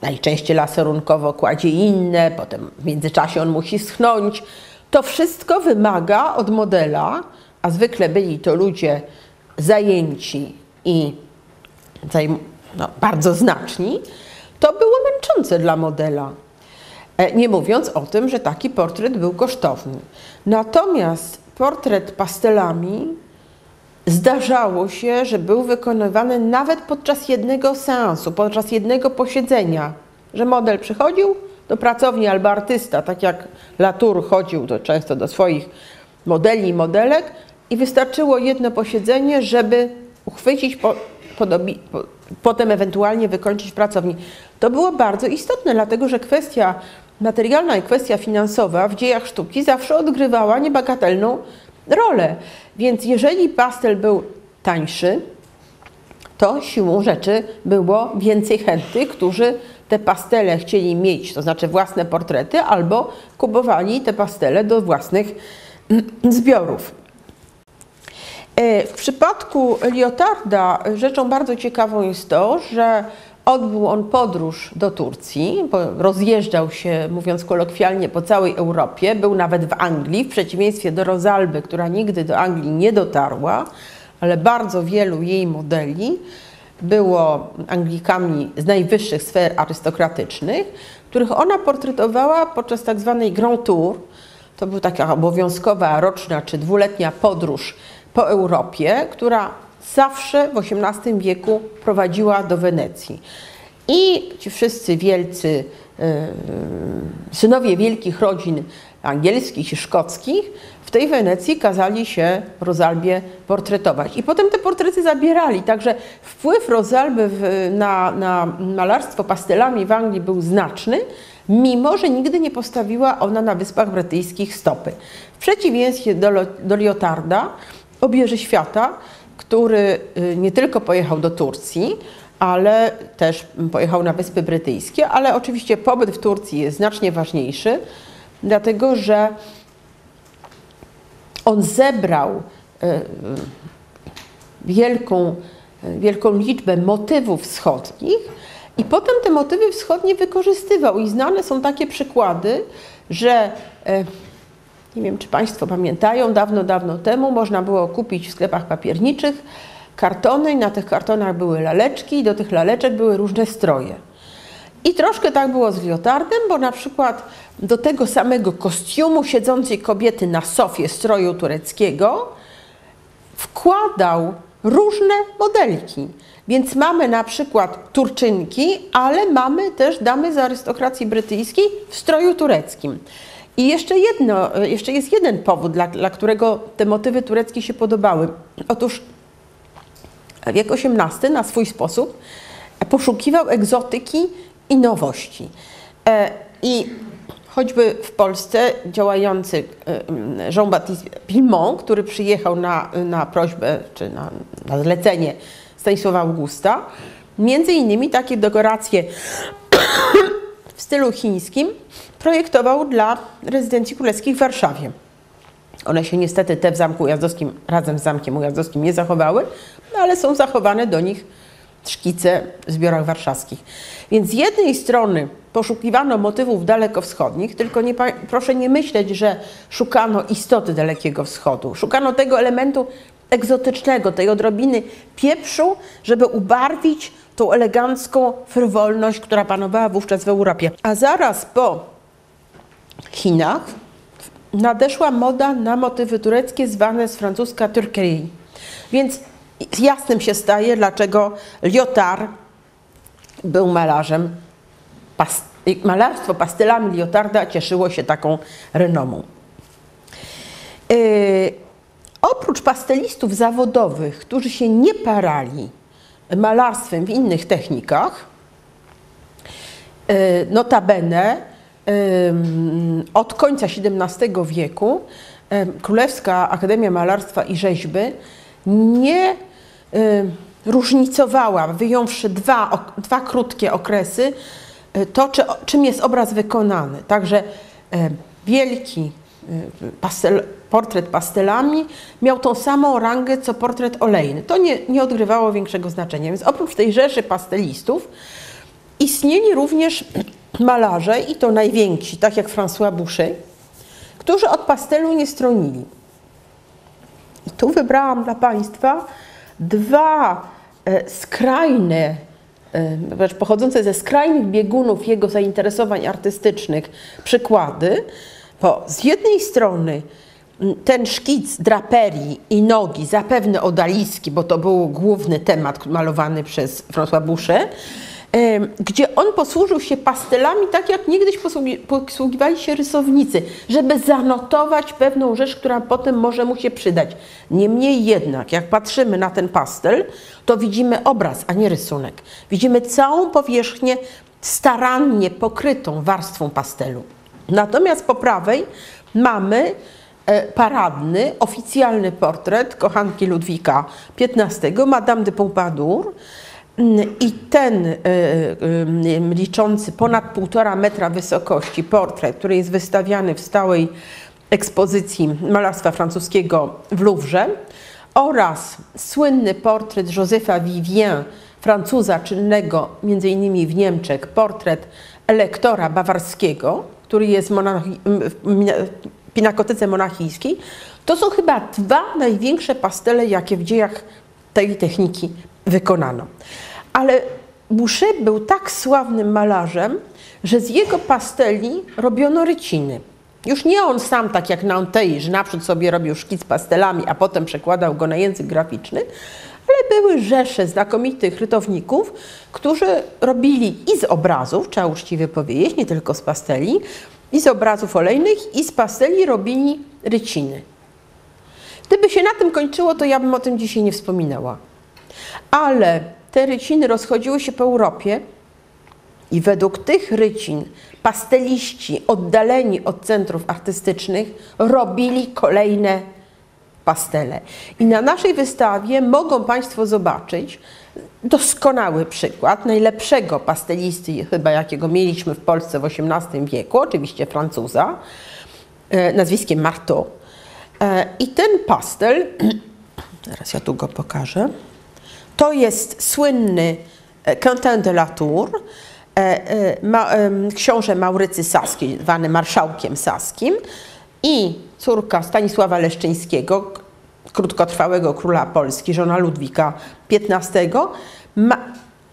najczęściej laserunkowo kładzie inne, potem w międzyczasie on musi schnąć. To wszystko wymaga od modela, a zwykle byli to ludzie zajęci i no, bardzo znaczni, to było męczące dla modela. E, nie mówiąc o tym, że taki portret był kosztowny. Natomiast portret pastelami zdarzało się, że był wykonywany nawet podczas jednego seansu, podczas jednego posiedzenia, że model przychodził do pracowni albo artysta, tak jak Latour chodził to często do swoich modeli i modelek i wystarczyło jedno posiedzenie, żeby uchwycić, po, podobi, po, potem ewentualnie wykończyć pracowni. To było bardzo istotne, dlatego że kwestia materialna i kwestia finansowa w dziejach sztuki zawsze odgrywała niebagatelną rolę. Więc jeżeli pastel był tańszy, to siłą rzeczy było więcej chętnych, którzy te pastele chcieli mieć, to znaczy własne portrety, albo kupowali te pastele do własnych zbiorów. E, w przypadku Liotarda rzeczą bardzo ciekawą jest to, że odbył on podróż do Turcji, rozjeżdżał się, mówiąc kolokwialnie, po całej Europie. Był nawet w Anglii, w przeciwieństwie do Rozalby, która nigdy do Anglii nie dotarła, ale bardzo wielu jej modeli było Anglikami z najwyższych sfer arystokratycznych, których ona portretowała podczas tak zwanej Grand Tour. To była taka obowiązkowa roczna czy dwuletnia podróż po Europie, która zawsze w XVIII wieku prowadziła do Wenecji. I ci wszyscy wielcy e, synowie wielkich rodzin angielskich i szkockich w tej Wenecji kazali się Rozalbie portretować. I potem te portrety zabierali, także wpływ Rozalby na, na malarstwo pastelami w Anglii był znaczny, mimo że nigdy nie postawiła ona na Wyspach Brytyjskich stopy. W przeciwieństwie do, do Liotarda, obieży świata, który y, nie tylko pojechał do Turcji, ale też pojechał na Wyspy Brytyjskie, ale oczywiście pobyt w Turcji jest znacznie ważniejszy, dlatego że on zebrał y, y, wielką, wielką liczbę motywów wschodnich i potem te motywy wschodnie wykorzystywał. I znane są takie przykłady, że nie wiem, czy Państwo pamiętają, dawno, dawno temu można było kupić w sklepach papierniczych kartony i na tych kartonach były laleczki i do tych laleczek były różne stroje. I troszkę tak było z liotardem, bo na przykład do tego samego kostiumu siedzącej kobiety na sofie stroju tureckiego wkładał różne modelki. Więc mamy na przykład Turczynki, ale mamy też damy z arystokracji brytyjskiej w stroju tureckim. I jeszcze jedno, jeszcze jest jeden powód, dla, dla którego te motywy tureckie się podobały. Otóż wiek XVIII na swój sposób poszukiwał egzotyki i nowości. E, I choćby w Polsce działający e, Jean-Baptiste Pilmont, który przyjechał na, na prośbę czy na, na zlecenie Stanisława Augusta, między innymi takie dekoracje w stylu chińskim projektował dla rezydencji królewskich w Warszawie. One się niestety te w Zamku Ujazdowskim razem z Zamkiem Ujazdowskim nie zachowały, no ale są zachowane do nich szkice w zbiorach warszawskich. Więc z jednej strony poszukiwano motywów dalekowschodnich, tylko nie, proszę nie myśleć, że szukano istoty Dalekiego Wschodu. Szukano tego elementu egzotycznego, tej odrobiny pieprzu, żeby ubarwić tą elegancką frywolność, która panowała wówczas w Europie. A zaraz po Chinach nadeszła moda na motywy tureckie zwane z francuska turquerie. Więc jasnym się staje, dlaczego Lyotard był malarzem. Pas malarstwo pastelami Lyotarda cieszyło się taką renomą. Yy, oprócz pastelistów zawodowych, którzy się nie parali malarstwem w innych technikach, yy, notabene od końca XVII wieku Królewska Akademia Malarstwa i Rzeźby nie różnicowała, wyjąwszy dwa, dwa krótkie okresy, e, to czy, czym jest obraz wykonany. Także wielki e, pastel, portret pastelami miał tą samą rangę co portret olejny. To nie, nie odgrywało większego znaczenia. Więc oprócz tej rzeszy pastelistów istnieli również malarze, i to najwięksi, tak jak François Boucher, którzy od pastelu nie stronili. I tu wybrałam dla Państwa dwa e, skrajne, e, pochodzące ze skrajnych biegunów jego zainteresowań artystycznych przykłady, bo z jednej strony ten szkic draperii i nogi, zapewne odaliski, bo to był główny temat malowany przez François Boucher, gdzie on posłużył się pastelami tak, jak niegdyś posługiwali się rysownicy, żeby zanotować pewną rzecz, która potem może mu się przydać. Niemniej jednak, jak patrzymy na ten pastel, to widzimy obraz, a nie rysunek. Widzimy całą powierzchnię starannie pokrytą warstwą pastelu. Natomiast po prawej mamy e, paradny, oficjalny portret kochanki Ludwika XV, Madame de Pompadour, i ten y, y, liczący ponad półtora metra wysokości portret, który jest wystawiany w stałej ekspozycji malarstwa francuskiego w Louvre oraz słynny portret Józefa Vivien, Francuza czynnego między innymi w Niemczech, portret elektora bawarskiego, który jest w Pinakotece Monachijskiej, to są chyba dwa największe pastele, jakie w dziejach tej techniki wykonano. Ale Boucher był tak sławnym malarzem, że z jego pasteli robiono ryciny. Już nie on sam, tak jak Nantei, że naprzód sobie robił szkic pastelami, a potem przekładał go na język graficzny, ale były rzesze znakomitych rytowników, którzy robili i z obrazów, trzeba uczciwie powiedzieć, nie tylko z pasteli, i z obrazów olejnych, i z pasteli robili ryciny. Gdyby się na tym kończyło, to ja bym o tym dzisiaj nie wspominała. Ale te ryciny rozchodziły się po Europie i według tych rycin pasteliści oddaleni od centrów artystycznych robili kolejne pastele. I na naszej wystawie mogą Państwo zobaczyć doskonały przykład najlepszego pastelisty, chyba jakiego mieliśmy w Polsce w XVIII wieku, oczywiście Francuza, e, nazwiskiem Marteau. E, I ten pastel, teraz ja tu go pokażę, to jest słynny e, Quentin de la Tour, e, e, ma, książę Maurycy Saski, zwany marszałkiem Saskim i córka Stanisława Leszczyńskiego, krótkotrwałego króla Polski, żona Ludwika XV. Ma,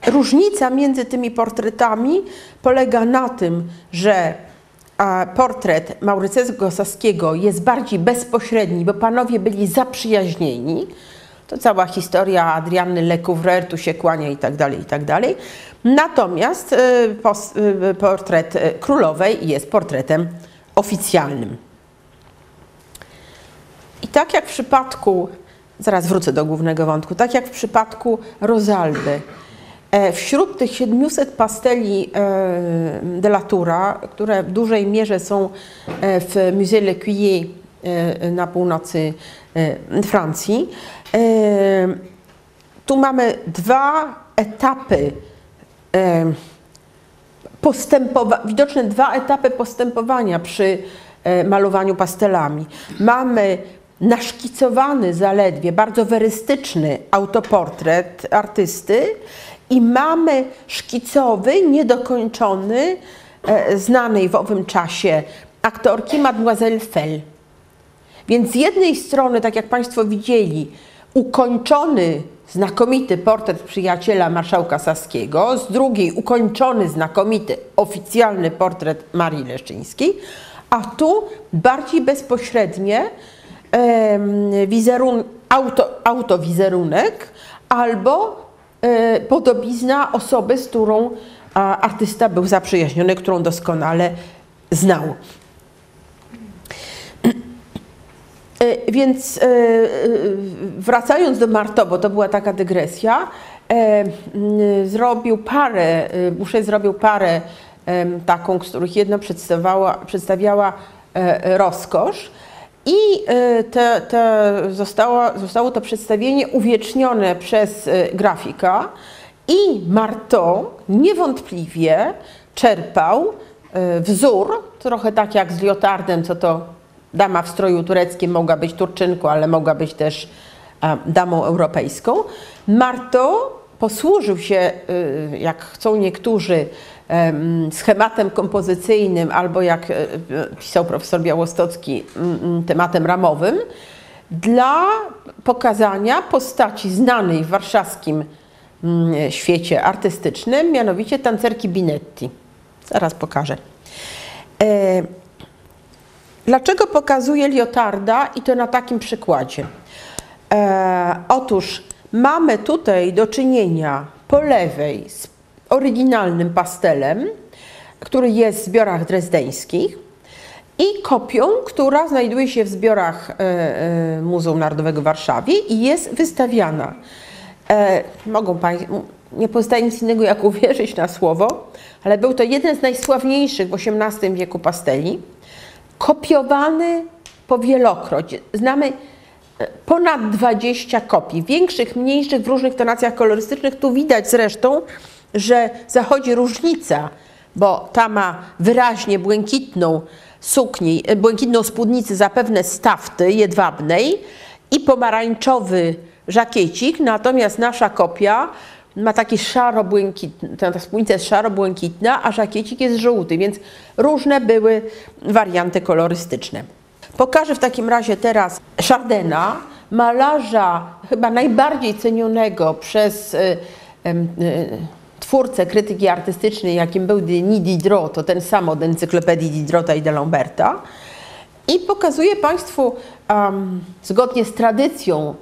różnica między tymi portretami polega na tym, że portret Maurycego Saskiego jest bardziej bezpośredni, bo panowie byli zaprzyjaźnieni, to cała historia Adriany Lecouvreur tu się kłania i tak dalej, i tak dalej. Natomiast y, y, portret y, królowej jest portretem oficjalnym. I tak jak w przypadku, zaraz wrócę do głównego wątku, tak jak w przypadku Rosalby, e, wśród tych 700 pasteli e, de la Toura, które w dużej mierze są e, w Musée Le Cuyer na północy Francji, tu mamy dwa etapy postępowa- widoczne dwa etapy postępowania przy e, malowaniu pastelami. Mamy naszkicowany zaledwie, bardzo werystyczny autoportret artysty i mamy szkicowy, niedokończony, e, znanej w owym czasie aktorki Mademoiselle Fell. Więc z jednej strony, tak jak Państwo widzieli, ukończony znakomity portret przyjaciela marszałka Saskiego, z drugiej ukończony znakomity oficjalny portret Marii Leszczyńskiej, a tu bardziej bezpośrednie wizerun, auto, autowizerunek albo e, podobizna osoby, z którą artysta był zaprzyjaźniony, którą doskonale znał. E, więc e, e, wracając do Marto, bo to była taka dygresja, zrobił parę, Boucher zrobił parę taką, z których jedna przedstawiała, przedstawiała rozkosz i te, te zostało, zostało to przedstawienie uwiecznione przez grafika i Marto niewątpliwie czerpał wzór, trochę tak jak z Liotardem, co to dama w stroju tureckim mogła być Turczynką, ale mogła być też damą europejską. Marto posłużył się, y, jak chcą niektórzy, schematem kompozycyjnym albo jak e, pisał profesor Białostocki, tematem ramowym dla pokazania postaci znanej w warszawskim świecie artystycznym, mianowicie tancerki Binetti. Zaraz pokażę. Dlaczego pokazuję Liotarda i to na takim przykładzie? E, otóż mamy tutaj do czynienia po lewej z oryginalnym pastelem, który jest w zbiorach drezdeńskich i kopią, która znajduje się w zbiorach e, e, Muzeum Narodowego w Warszawie i jest wystawiana. E, mogą Państwo, nie pozostaje nic innego jak uwierzyć na słowo, ale był to jeden z najsławniejszych w XVIII wieku pasteli, kopiowany powielokroć. Znamy ponad 20 kopii, większych, mniejszych, w różnych tonacjach kolorystycznych. Tu widać zresztą, że zachodzi różnica, bo ta ma wyraźnie błękitną suknię, e, błękitną spódnicę zapewne z tafty jedwabnej i pomarańczowy żakiecik, natomiast nasza kopia ma taki szaro-błękitny, ta spódnica jest szaro-błękitna, a żakiecik jest żółty, więc różne były warianty kolorystyczne. Pokażę w takim razie teraz Chardena, malarza chyba najbardziej cenionego przez y, y, y, twórcę krytyki artystycznej, jakim był Denis Diderot, to ten sam od encyklopedii Diderota i de Lamberta. I pokazuje Państwu, um, zgodnie z tradycją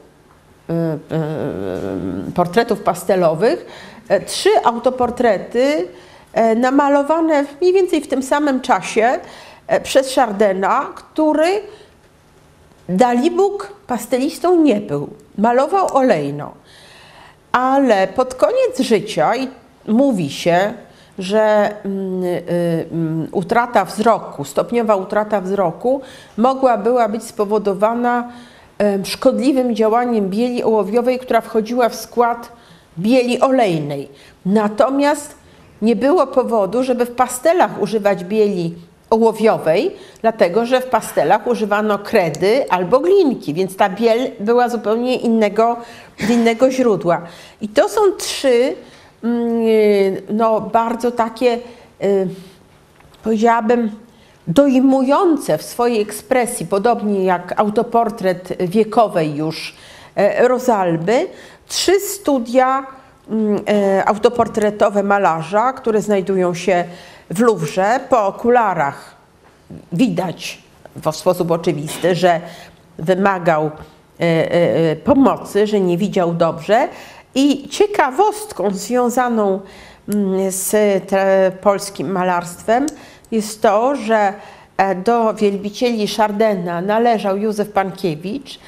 portretów pastelowych, y, trzy autoportrety namalowane mniej więcej w tym samym czasie przez Chardena, który Dalibóg pastelistą nie był. Malował olejno. Ale pod koniec życia, mówi się, że mm, y, y, utrata wzroku, stopniowa utrata wzroku mogła była być spowodowana szkodliwym działaniem bieli ołowiowej, która wchodziła w skład bieli olejnej. Natomiast nie było powodu, żeby w pastelach używać bieli ołowiowej, dlatego że w pastelach używano kredy albo glinki, więc ta biel była zupełnie innego, innego źródła. I to są trzy Mm, no, bardzo takie, powiedziałabym, dojmujące w swojej ekspresji, podobnie jak autoportret wiekowej już e, Rosalby, trzy studia mm, e, autoportretowe malarza, które znajdują się w Luwrze. Po okularach widać w sposób oczywisty, że wymagał e, pomocy, że nie widział dobrze, i ciekawostką związaną mm, z polskim malarstwem jest to, że e, do wielbicieli Chardena należał Józef Pankiewicz,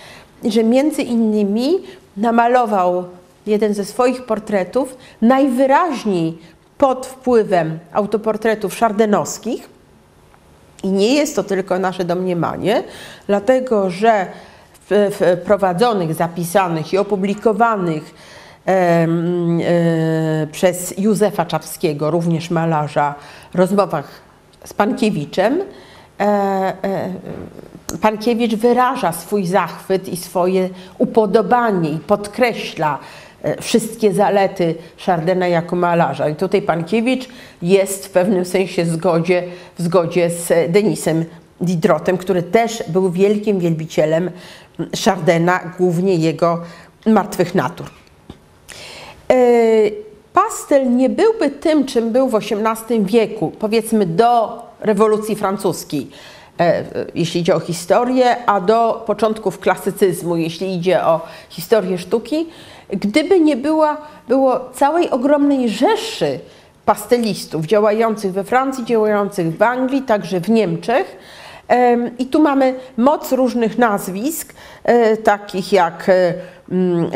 że między innymi namalował jeden ze swoich portretów najwyraźniej pod wpływem autoportretów szardenowskich. I nie jest to tylko nasze domniemanie, dlatego że w prowadzonych, zapisanych i opublikowanych E, przez Józefa Czapskiego, również malarza, rozmowach z Pankiewiczem, e, e, Pankiewicz wyraża swój zachwyt i swoje upodobanie i podkreśla wszystkie zalety Chardena jako malarza. I tutaj Pankiewicz jest w pewnym sensie zgodzie, w zgodzie z Denisem Diderotem, który też był wielkim wielbicielem Chardena, głównie jego martwych natur. E, pastel nie byłby tym, czym był w XVIII wieku, powiedzmy do rewolucji francuskiej, e, jeśli idzie o historię, a do początków klasycyzmu, jeśli idzie o historię sztuki, gdyby nie była, było całej ogromnej rzeszy pastelistów działających we Francji, działających w Anglii, także w Niemczech. I tu mamy moc różnych nazwisk, e, takich jak Mm,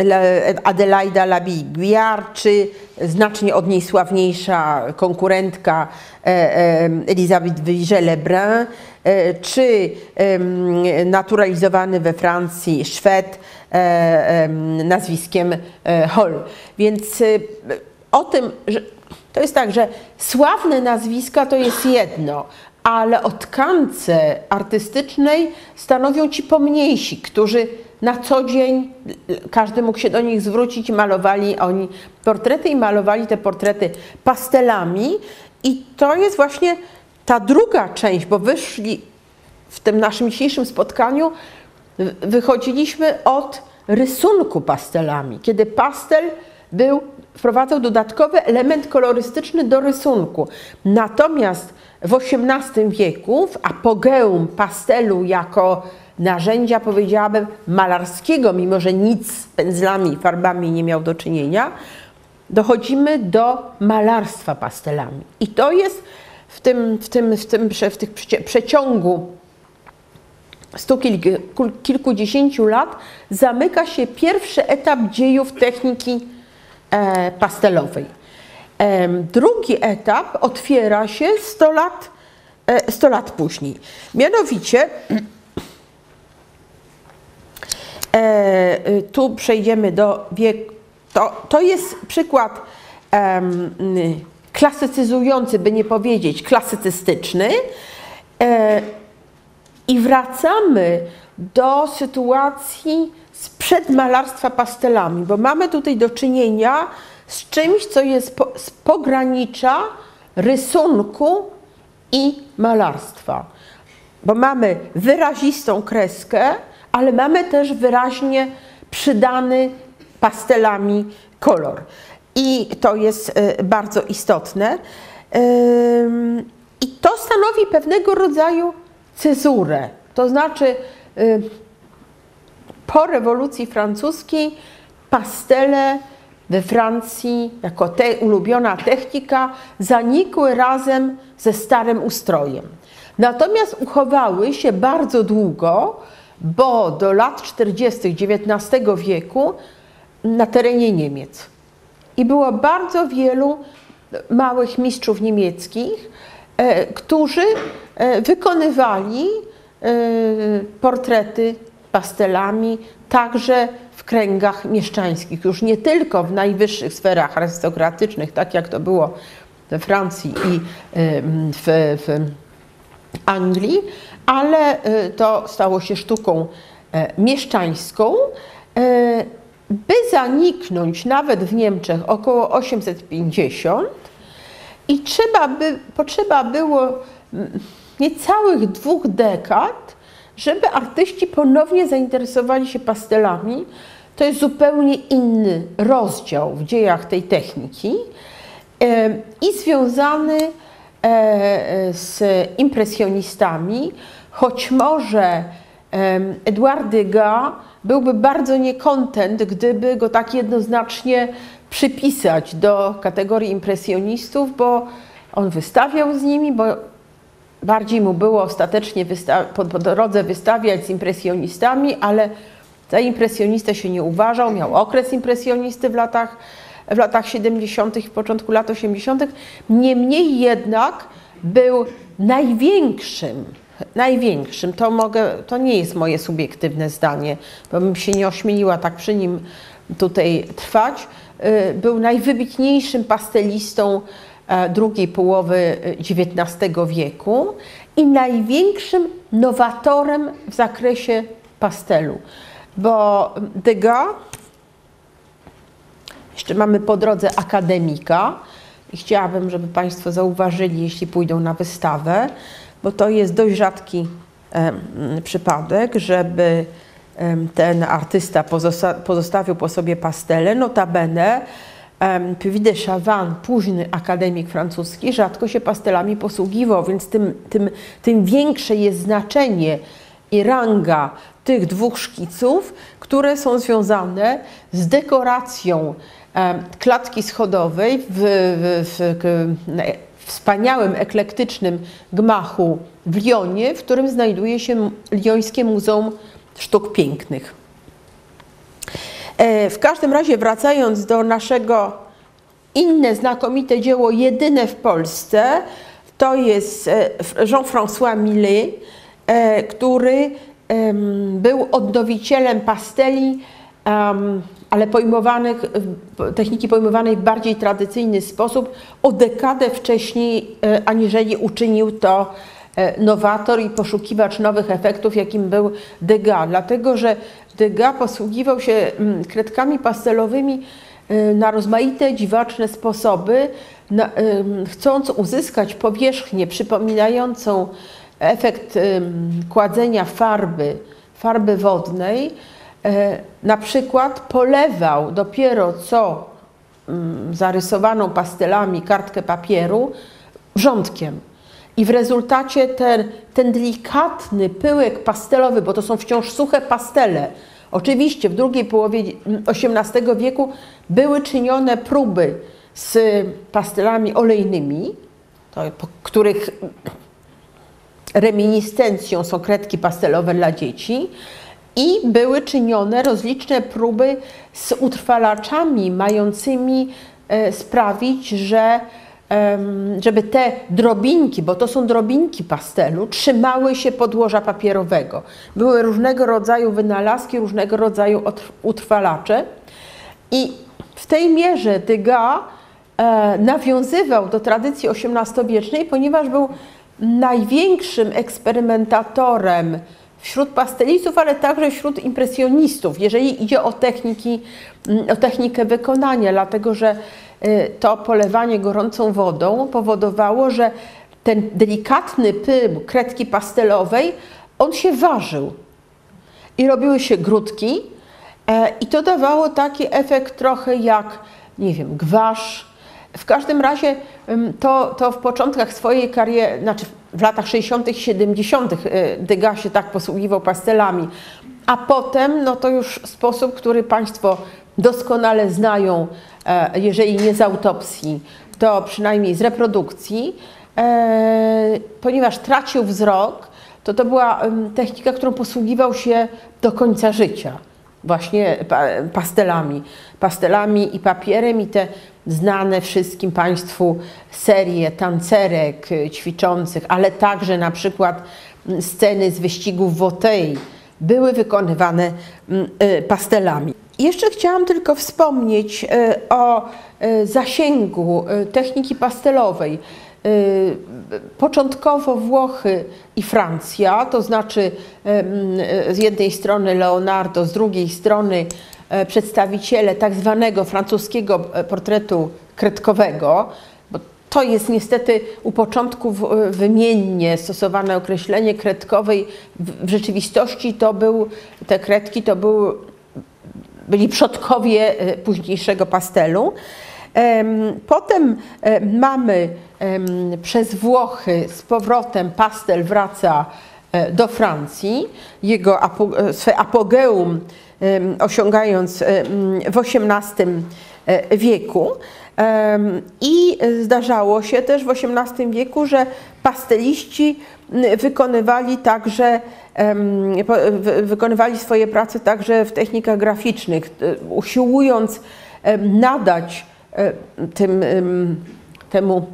Adelaida Labiguiar, czy znacznie od niej sławniejsza konkurentka e, e, Elisabeth Vigée-Lebrun, e, czy naturalizowany we Francji Szwed nazwiskiem Hall. Więc o tym, że to jest tak, że sławne nazwiska to jest jedno, ale o tkance artystycznej stanowią ci pomniejsi, którzy na co dzień każdy mógł się do nich zwrócić, malowali oni portrety i malowali te portrety pastelami. I to jest właśnie ta druga część, bo wyszli w tym naszym dzisiejszym spotkaniu, wychodziliśmy od rysunku pastelami, kiedy pastel był wprowadzał dodatkowy element kolorystyczny do rysunku. Natomiast w XVIII wieku, w apogeum pastelu jako narzędzia, powiedziałabym, malarskiego, mimo że nic z pędzlami farbami nie miał do czynienia, dochodzimy do malarstwa pastelami. I to jest w tym, w tym, w tym, w tym przeciągu stu kilku, kilkudziesięciu lat zamyka się pierwszy etap dziejów techniki e, pastelowej. E, drugi etap otwiera się 100 lat, e, 100 lat później. Mianowicie e, tu przejdziemy do wieku. To, to jest przykład klasycyzujący, by nie powiedzieć klasycystyczny. E, I wracamy do sytuacji sprzed malarstwa pastelami, bo mamy tutaj do czynienia z czymś, co jest po, z pogranicza rysunku i malarstwa. Bo mamy wyrazistą kreskę, ale mamy też wyraźnie przydany pastelami kolor. I to jest e, bardzo istotne. I to stanowi pewnego rodzaju cezurę. To znaczy, e, po rewolucji francuskiej pastele we Francji jako te ulubiona technika zanikły razem ze starym ustrojem. Natomiast uchowały się bardzo długo, bo do lat 40. XIX wieku na terenie Niemiec. I było bardzo wielu małych mistrzów niemieckich, e, którzy e, wykonywali e, portrety pastelami także w kręgach mieszczańskich, już nie tylko w najwyższych sferach arystokratycznych, tak jak to było we Francji i w, w Anglii, ale to stało się sztuką mieszczańską. By zaniknąć nawet w Niemczech około 850 i trzeba by, potrzeba było niecałych dwóch dekad, żeby artyści ponownie zainteresowali się pastelami. To jest zupełnie inny rozdział w dziejach tej techniki i związany e, z impresjonistami, choć może Edouard Degas byłby bardzo niekontent, gdyby go tak jednoznacznie przypisać do kategorii impresjonistów, bo on wystawiał z nimi, bo bardziej mu było ostatecznie po, po drodze wystawiać z impresjonistami, ale za impresjonistę się nie uważał, miał okres impresjonisty w latach, w latach 70. i w początku lat 80. Niemniej jednak był największym największym, to, mogę, to nie jest moje subiektywne zdanie, bo bym się nie ośmieliła tak przy nim tutaj trwać, y, był najwybitniejszym pastelistą drugiej połowy XIX wieku i największym nowatorem w zakresie pastelu, bo Degas, jeszcze mamy po drodze akademika i chciałabym, żeby Państwo zauważyli, jeśli pójdą na wystawę, bo to jest dość rzadki przypadek, żeby ten artysta pozosta pozostawił po sobie pastele. Notabene Puy de Chavannes, późny akademik francuski, rzadko się pastelami posługiwał, więc tym, tym, tym większe jest znaczenie i ranga tych dwóch szkiców, które są związane z dekoracją klatki schodowej w, w, w, wspaniałym, eklektycznym gmachu w Lyonie, w którym znajduje się Liońskie Muzeum Sztuk Pięknych. E, w każdym razie, wracając do naszego inne znakomite dzieło, jedyne w Polsce, to jest e, Jean-François Millet, e, który był odnowicielem pasteli ale pojmowanych, techniki pojmowanej w bardziej tradycyjny sposób, o dekadę wcześniej, aniżeli uczynił to nowator i poszukiwacz nowych efektów, jakim był Degas. Dlatego, że Degas posługiwał się mm, kredkami pastelowymi e, na rozmaite, dziwaczne sposoby, na, chcąc uzyskać powierzchnię przypominającą efekt kładzenia farby, farby wodnej, E, na przykład polewał dopiero co zarysowaną pastelami kartkę papieru wrzątkiem. I w rezultacie ten, ten delikatny pyłek pastelowy, bo to są wciąż suche pastele, oczywiście w drugiej połowie XVIII wieku były czynione próby z pastelami olejnymi, to, których reminiscencją są kredki pastelowe dla dzieci i były czynione rozliczne próby z utrwalaczami mającymi e, sprawić, że żeby te drobinki, bo to są drobinki pastelu, trzymały się podłoża papierowego. Były różnego rodzaju wynalazki, różnego rodzaju utrwalacze i w tej mierze Degas e, nawiązywał do tradycji XVIII-wiecznej, ponieważ był największym eksperymentatorem wśród pastelistów, ale także wśród impresjonistów, jeżeli idzie o, techniki, mm, o technikę wykonania, dlatego że y, to polewanie gorącą wodą powodowało, że ten delikatny pył kredki pastelowej, on się ważył i robiły się grudki e, i to dawało taki efekt trochę jak, nie wiem, gwasz, w każdym razie to, to w początkach swojej kariery, znaczy w latach 60., 70. Y, Degas się tak posługiwał pastelami, a potem no to już sposób, który Państwo doskonale znają, e, jeżeli nie z autopsji, to przynajmniej z reprodukcji, e, ponieważ tracił wzrok, to to była technika, którą posługiwał się do końca życia właśnie pastelami, pastelami i papierem i te znane wszystkim Państwu serie tancerek y, ćwiczących, ale także na przykład mm, sceny z wyścigów Wotei były wykonywane mm, y, pastelami. Jeszcze chciałam tylko wspomnieć y, o zasięgu techniki pastelowej. Początkowo Włochy i Francja, to znaczy z jednej strony Leonardo, z drugiej strony przedstawiciele tak zwanego francuskiego e, portretu kredkowego, bo to jest niestety u początku e, wymiennie stosowane określenie kredkowej. W, rzeczywistości to był, te kredki to był, byli przodkowie późniejszego pastelu. Potem mamy przez Włochy z powrotem pastel wraca do Francji. Jego swe apogeum osiągając w XVIII e, wieku. I zdarzało się też w XVIII wieku, że pasteliści wykonywali także wykonywali swoje prace także w technikach graficznych, usiłując nadać e, tym, temu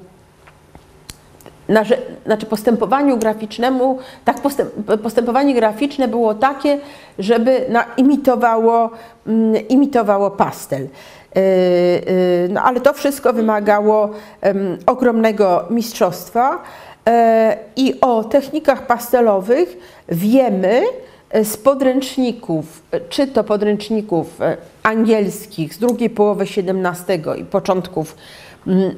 znaczy postępowaniu graficznemu, tak postępowanie graficzne było takie, żeby na, imitowało, mm, imitowało pastel. E, e, no, ale to wszystko wymagało ogromnego mistrzostwa e, i o technikach pastelowych wiemy z podręczników, czy to podręczników angielskich z drugiej połowy XVII i początków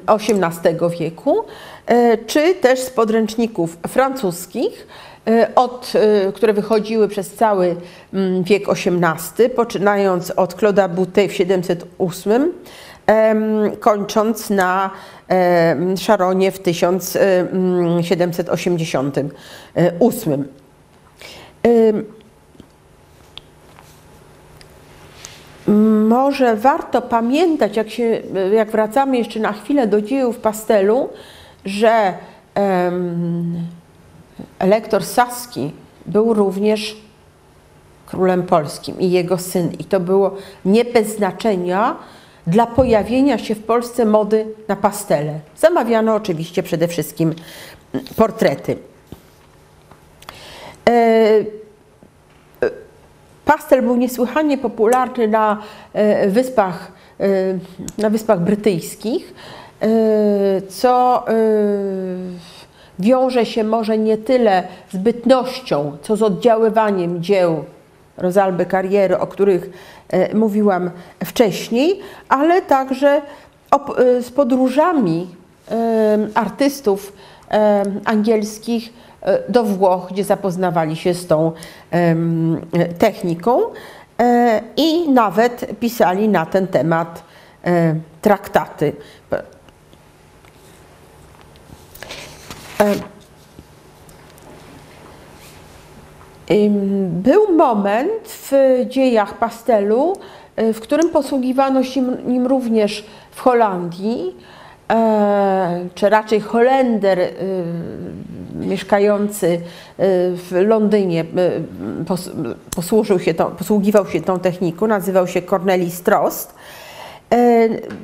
XVIII mm, wieku, e, czy też z podręczników francuskich, e, od, e, które wychodziły przez cały mm, wiek XVIII, poczynając od Claude'a Boutet w 708, kończąc na Szaronie w 1788. może warto pamiętać, jak, się, jak wracamy jeszcze na chwilę do dziejów pastelu, że um, elektor Saski był również królem polskim i jego syn. I to było nie bez znaczenia dla pojawienia się w Polsce mody na pastele. Zamawiano oczywiście przede wszystkim portrety. E, Pastel był niesłychanie popularny na e, wyspach, e, na wyspach brytyjskich, e, co wiąże się może nie tyle z bytnością, co z oddziaływaniem dzieł Rozalby Kariery, o których mówiłam wcześniej, ale także z podróżami artystów angielskich do Włoch, gdzie zapoznawali się z tą techniką e, i nawet pisali na ten temat e, traktaty. Był moment w dziejach pastelu, e, w którym posługiwano się nim również w Holandii, e, czy raczej Holender e, mieszkający w Londynie posłużył się tą, posługiwał się tą techniką, nazywał się Cornelis Trost.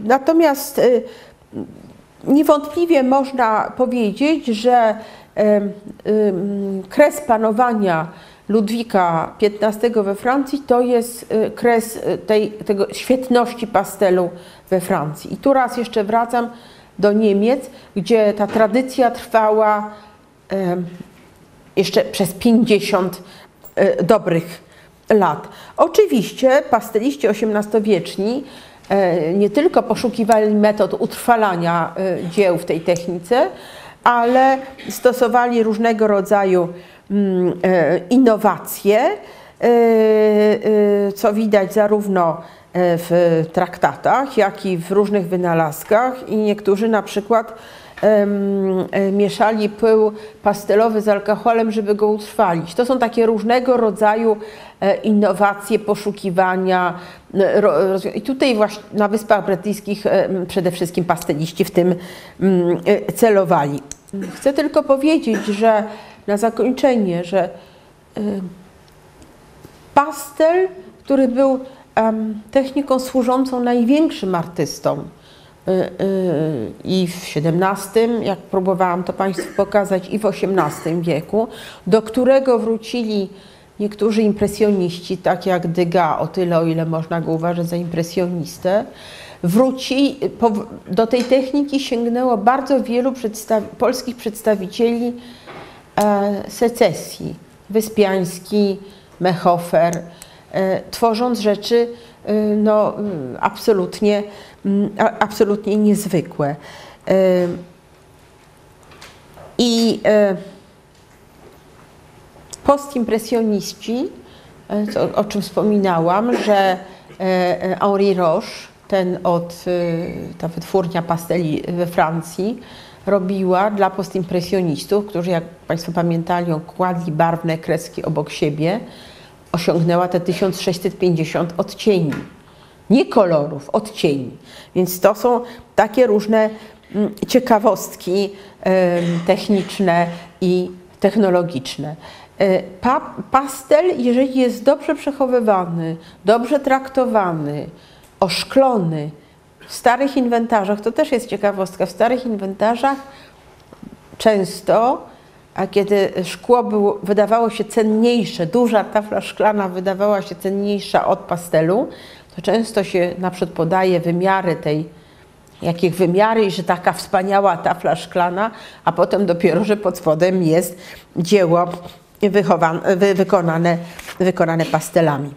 Natomiast niewątpliwie można powiedzieć, że kres panowania Ludwika XV we Francji to jest y, kres y, tej tego świetności pastelu we Francji. I tu raz jeszcze wracam do Niemiec, gdzie ta tradycja trwała jeszcze przez 50 y, dobrych lat. Oczywiście pasteliści XVIII-wieczni e, nie tylko poszukiwali metod utrwalania dzieł w tej technice, ale stosowali różnego rodzaju e, innowacje, e, e, co widać zarówno w traktatach, jak i w różnych wynalazkach i niektórzy na przykład mieszali pył pastelowy z alkoholem, żeby go utrwalić. To są takie różnego rodzaju innowacje, poszukiwania. I tutaj właśnie na Wyspach Brytyjskich przede wszystkim pasteliści w tym mm, celowali. Chcę tylko powiedzieć, że na zakończenie, że pastel, który był techniką służącą największym artystom, y, y, i w XVII, jak próbowałam to Państwu pokazać, i w XVIII wieku, do którego wrócili niektórzy impresjoniści, tak jak Degas, o tyle o ile można go uważać za impresjonistę, wróci, do tej techniki sięgnęło bardzo wielu polskich przedstawicieli e, secesji. Wyspiański, Mechofer, e, tworząc rzeczy e, no, absolutnie, absolutnie niezwykłe. I postimpresjoniści, o czym wspominałam, że Henri Roche ten od, ta wytwórnia pasteli we Francji robiła dla postimpresjonistów, którzy jak Państwo pamiętają kładli barwne kreski obok siebie, osiągnęła te 1650 odcieni. Nie kolorów, odcieni. Więc to są takie różne mm, ciekawostki techniczne i technologiczne. E, pa, pastel, jeżeli jest dobrze przechowywany, dobrze traktowany, oszklony. W starych inwentarzach, to też jest ciekawostka, w starych inwentarzach często, a kiedy szkło było, wydawało się cenniejsze, duża tafla szklana wydawała się cenniejsza od pastelu, to często się na przykład podaje wymiary tej, jakich wymiary i że taka wspaniała tafla szklana, a potem dopiero, że pod spodem jest dzieło wykonane, wykonane pastelami.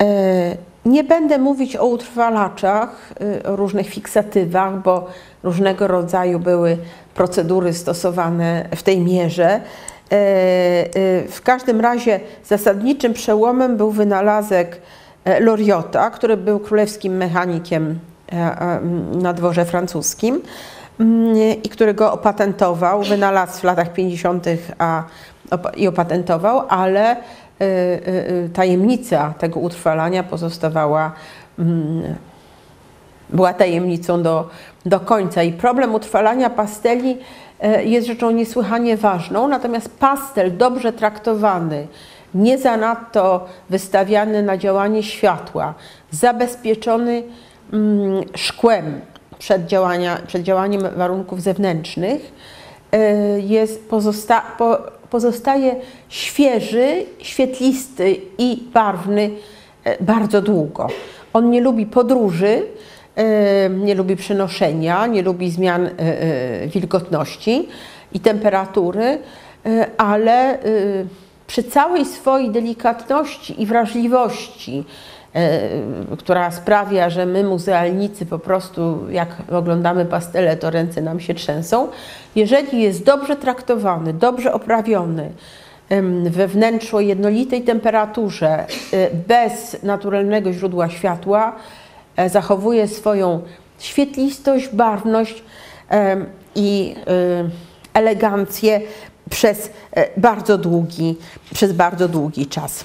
E, nie będę mówić o utrwalaczach, e, o różnych fiksatywach, bo różnego rodzaju były procedury stosowane w tej mierze. E, w każdym razie zasadniczym przełomem był wynalazek Loriota, który był królewskim mechanikiem na dworze francuskim mm, i który go opatentował, wynalazł w latach 50. A, i opatentował, ale Y, y, y, tajemnica tego utrwalania pozostawała, mm, była tajemnicą do, do końca. I problem utrwalania pasteli jest rzeczą niesłychanie ważną, natomiast pastel dobrze traktowany, nie zanadto wystawiany na działanie światła, zabezpieczony mm, szkłem przed, działania, przed działaniem warunków zewnętrznych, jest pozosta po, pozostaje świeży, świetlisty i barwny e, bardzo długo. On nie lubi podróży, e, nie lubi przenoszenia, nie lubi zmian e, wilgotności i temperatury, ale przy całej swojej delikatności i wrażliwości, która sprawia, że my muzealnicy po prostu jak oglądamy pastele, to ręce nam się trzęsą, jeżeli jest dobrze traktowany, dobrze oprawiony, we wnętrzu o jednolitej temperaturze, bez naturalnego źródła światła, zachowuje swoją świetlistość, barwność i elegancję przez bardzo długi, przez bardzo długi czas.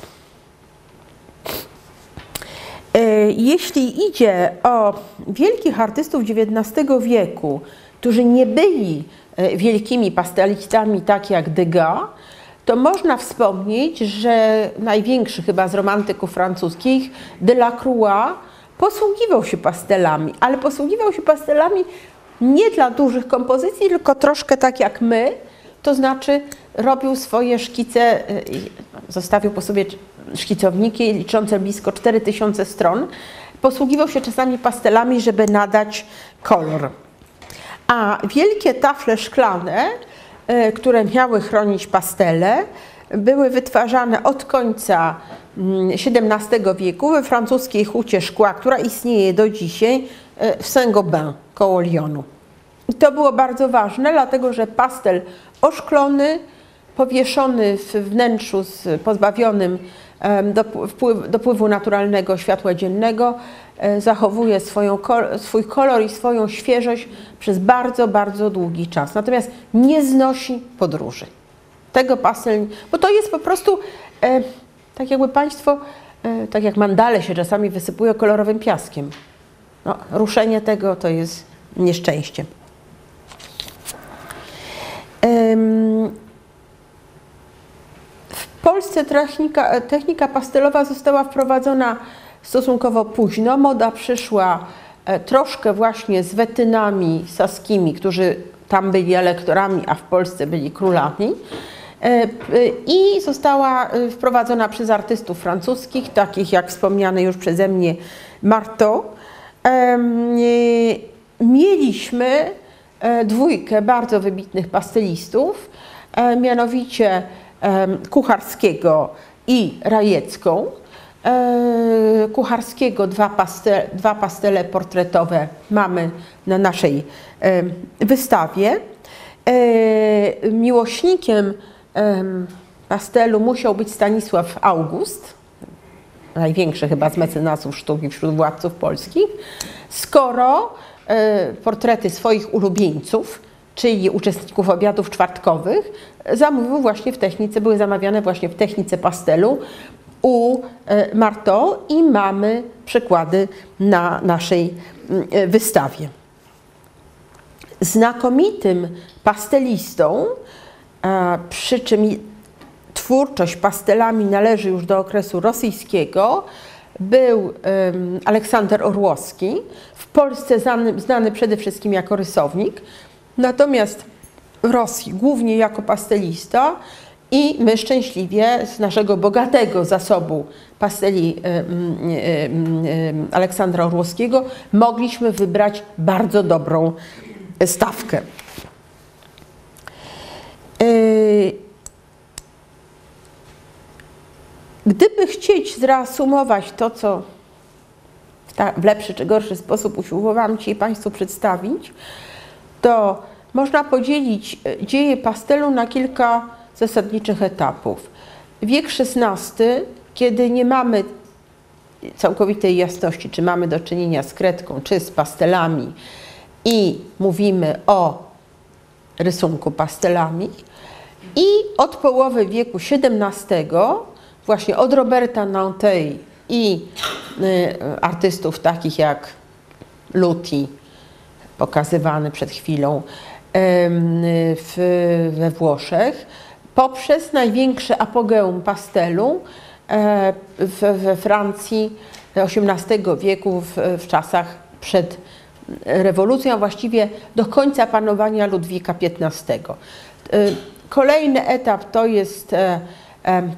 Jeśli idzie o wielkich artystów XIX wieku, którzy nie byli wielkimi pastelistami, tak jak Degas, to można wspomnieć, że największy chyba z romantyków francuskich, Delacroix, posługiwał się pastelami, ale posługiwał się pastelami nie dla dużych kompozycji, tylko troszkę tak jak my, to znaczy robił swoje szkice, y, zostawił po sobie szkicowniki liczące blisko 4000 stron. Posługiwał się czasami pastelami, żeby nadać kolor. A wielkie tafle szklane, y, które miały chronić pastele, były wytwarzane od końca XVII mm, wieku we francuskiej hucie szkła, która istnieje do dzisiaj y, w Saint-Gobain koło Lyonu. I to było bardzo ważne, dlatego że pastel oszklony, powieszony w wnętrzu z pozbawionym dopływu naturalnego światła dziennego, e, zachowuje swoją, swój kolor i swoją świeżość przez bardzo, bardzo długi czas. Natomiast nie znosi podróży. Tego pastel, bo to jest po prostu e, tak jakby Państwo, e, tak jak mandale się czasami wysypują kolorowym piaskiem. No, ruszenie tego to jest nieszczęście. W Polsce technika, technika pastelowa została wprowadzona stosunkowo późno. Moda przyszła e, troszkę właśnie z wetynami saskimi, którzy tam byli elektorami, a w Polsce byli królami. E, I została e, wprowadzona przez artystów francuskich, takich jak wspomniany już przeze mnie Marteau. Mieliśmy dwójkę bardzo wybitnych pastelistów, mianowicie Kucharskiego i Rajecką. E, Kucharskiego dwa, dwa pastele portretowe mamy na naszej wystawie. Miłośnikiem pastelu musiał być Stanisław August, największy chyba z mecenasów sztuki wśród władców polskich, skoro E, portrety swoich ulubieńców, czyli uczestników obiadów czwartkowych, zamówił właśnie w technice, były zamawiane właśnie w technice pastelu u e, Marto i mamy przykłady na naszej mm, e, wystawie. Znakomitym pastelistą, przy czym twórczość pastelami należy już do okresu rosyjskiego, był Aleksander Orłowski, w Polsce znany, znany przede wszystkim jako rysownik, natomiast w Rosji głównie jako pastelista i my szczęśliwie z naszego bogatego zasobu pasteli Aleksandra Orłowskiego mogliśmy wybrać bardzo dobrą stawkę. Y, Gdyby chcieć zreasumować to, co w lepszy czy gorszy sposób usiłowałam dzisiaj Państwu przedstawić, to można podzielić e, dzieje pastelu na kilka zasadniczych etapów. Wiek XVI, kiedy nie mamy całkowitej jasności, czy mamy do czynienia z kredką, czy z pastelami i mówimy o rysunku pastelami. I od połowy wieku XVII właśnie od Roberta Nantey i y, artystów takich jak Luti, pokazywany przed chwilą w, we Włoszech, poprzez największe apogeum pastelu e, we Francji XVIII wieku, w, w czasach przed rewolucją, a właściwie do końca panowania Ludwika XV. Y, kolejny etap to jest e,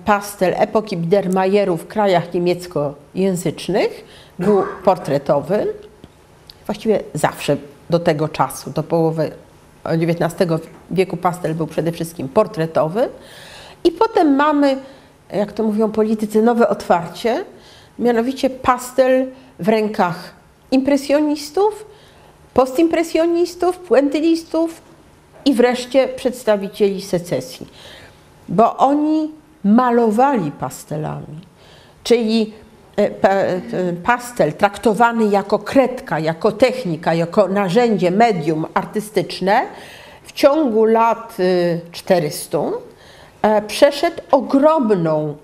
pastel epoki Biedermajeru w krajach niemieckojęzycznych, był portretowy. Właściwie zawsze do tego czasu, do połowy XIX wieku pastel był przede wszystkim portretowy. I potem mamy, jak to mówią politycy, nowe otwarcie, mianowicie pastel w rękach impresjonistów, postimpresjonistów, puentylistów i wreszcie przedstawicieli secesji. bo oni malowali pastelami, czyli pastel traktowany jako kredka, jako technika, jako narzędzie, medium artystyczne w ciągu lat y, 400 e, przeszedł ogromną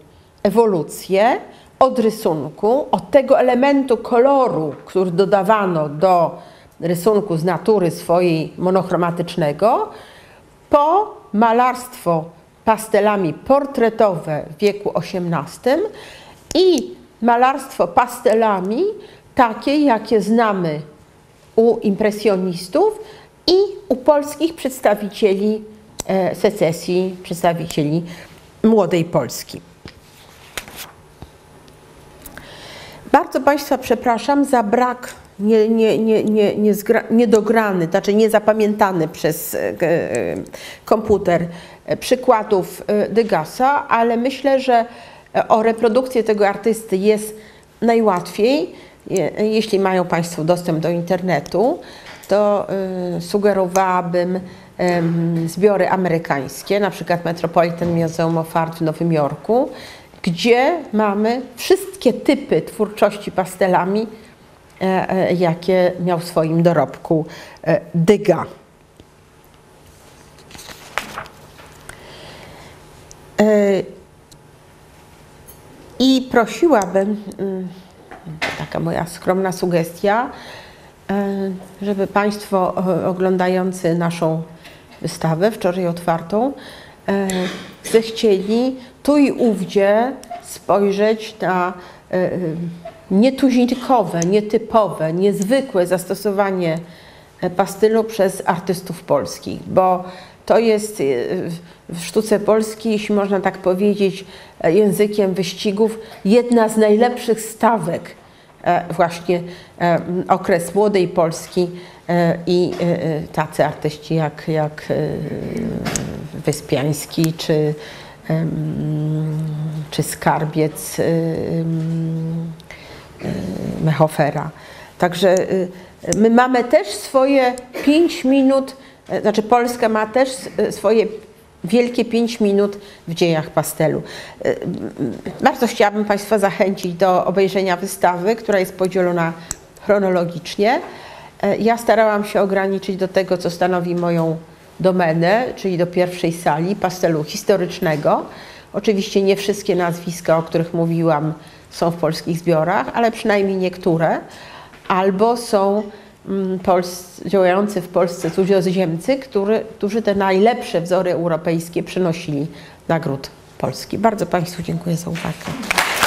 ewolucję od rysunku, od tego elementu koloru, który dodawano do rysunku z natury swojej monochromatycznego, po malarstwo pastelami portretowe w wieku XVIII i malarstwo pastelami takie, jakie znamy u impresjonistów i u polskich przedstawicieli e, secesji, przedstawicieli młodej Polski. Bardzo Państwa przepraszam za brak nie, nie, nie, nie, nie niedograny, znaczy niezapamiętany przez e, e, komputer przykładów Degasa, ale myślę, że o reprodukcję tego artysty jest najłatwiej, je, jeśli mają Państwo dostęp do internetu, to e, sugerowałabym zbiory amerykańskie, na przykład Metropolitan Museum of Art w Nowym Jorku, gdzie mamy wszystkie typy twórczości pastelami, e, e, jakie miał w swoim dorobku e, Degas. E, I prosiłabym, mm, taka moja skromna sugestia, e, żeby Państwo e, oglądający naszą wystawę, wczoraj otwartą, e, zechcieli tu i ówdzie spojrzeć na nietuzinkowe, nietypowe, niezwykłe zastosowanie pastylu przez artystów polskich, bo to jest w sztuce polskiej, jeśli można tak powiedzieć, e, językiem wyścigów, jedna z najlepszych stawek e, właśnie e, okres młodej Polski i tacy artyści jak, jak Wyspiański czy, czy Skarbiec Mechofera. Także my mamy też swoje 5 minut, znaczy Polska ma też swoje wielkie 5 minut w dziejach pastelu. M, Bardzo chciałabym Państwa zachęcić do obejrzenia wystawy, która jest podzielona chronologicznie. E, Ja starałam się ograniczyć do tego, co stanowi moją domenę, czyli do pierwszej sali pastelu historycznego. Oczywiście nie wszystkie nazwiska, o których mówiłam, są w polskich zbiorach, ale przynajmniej niektóre. Albo są mm, działający w Polsce cudzoziemcy, który, którzy te najlepsze wzory europejskie przynosili na gród Polski. Bardzo Państwu dziękuję za uwagę.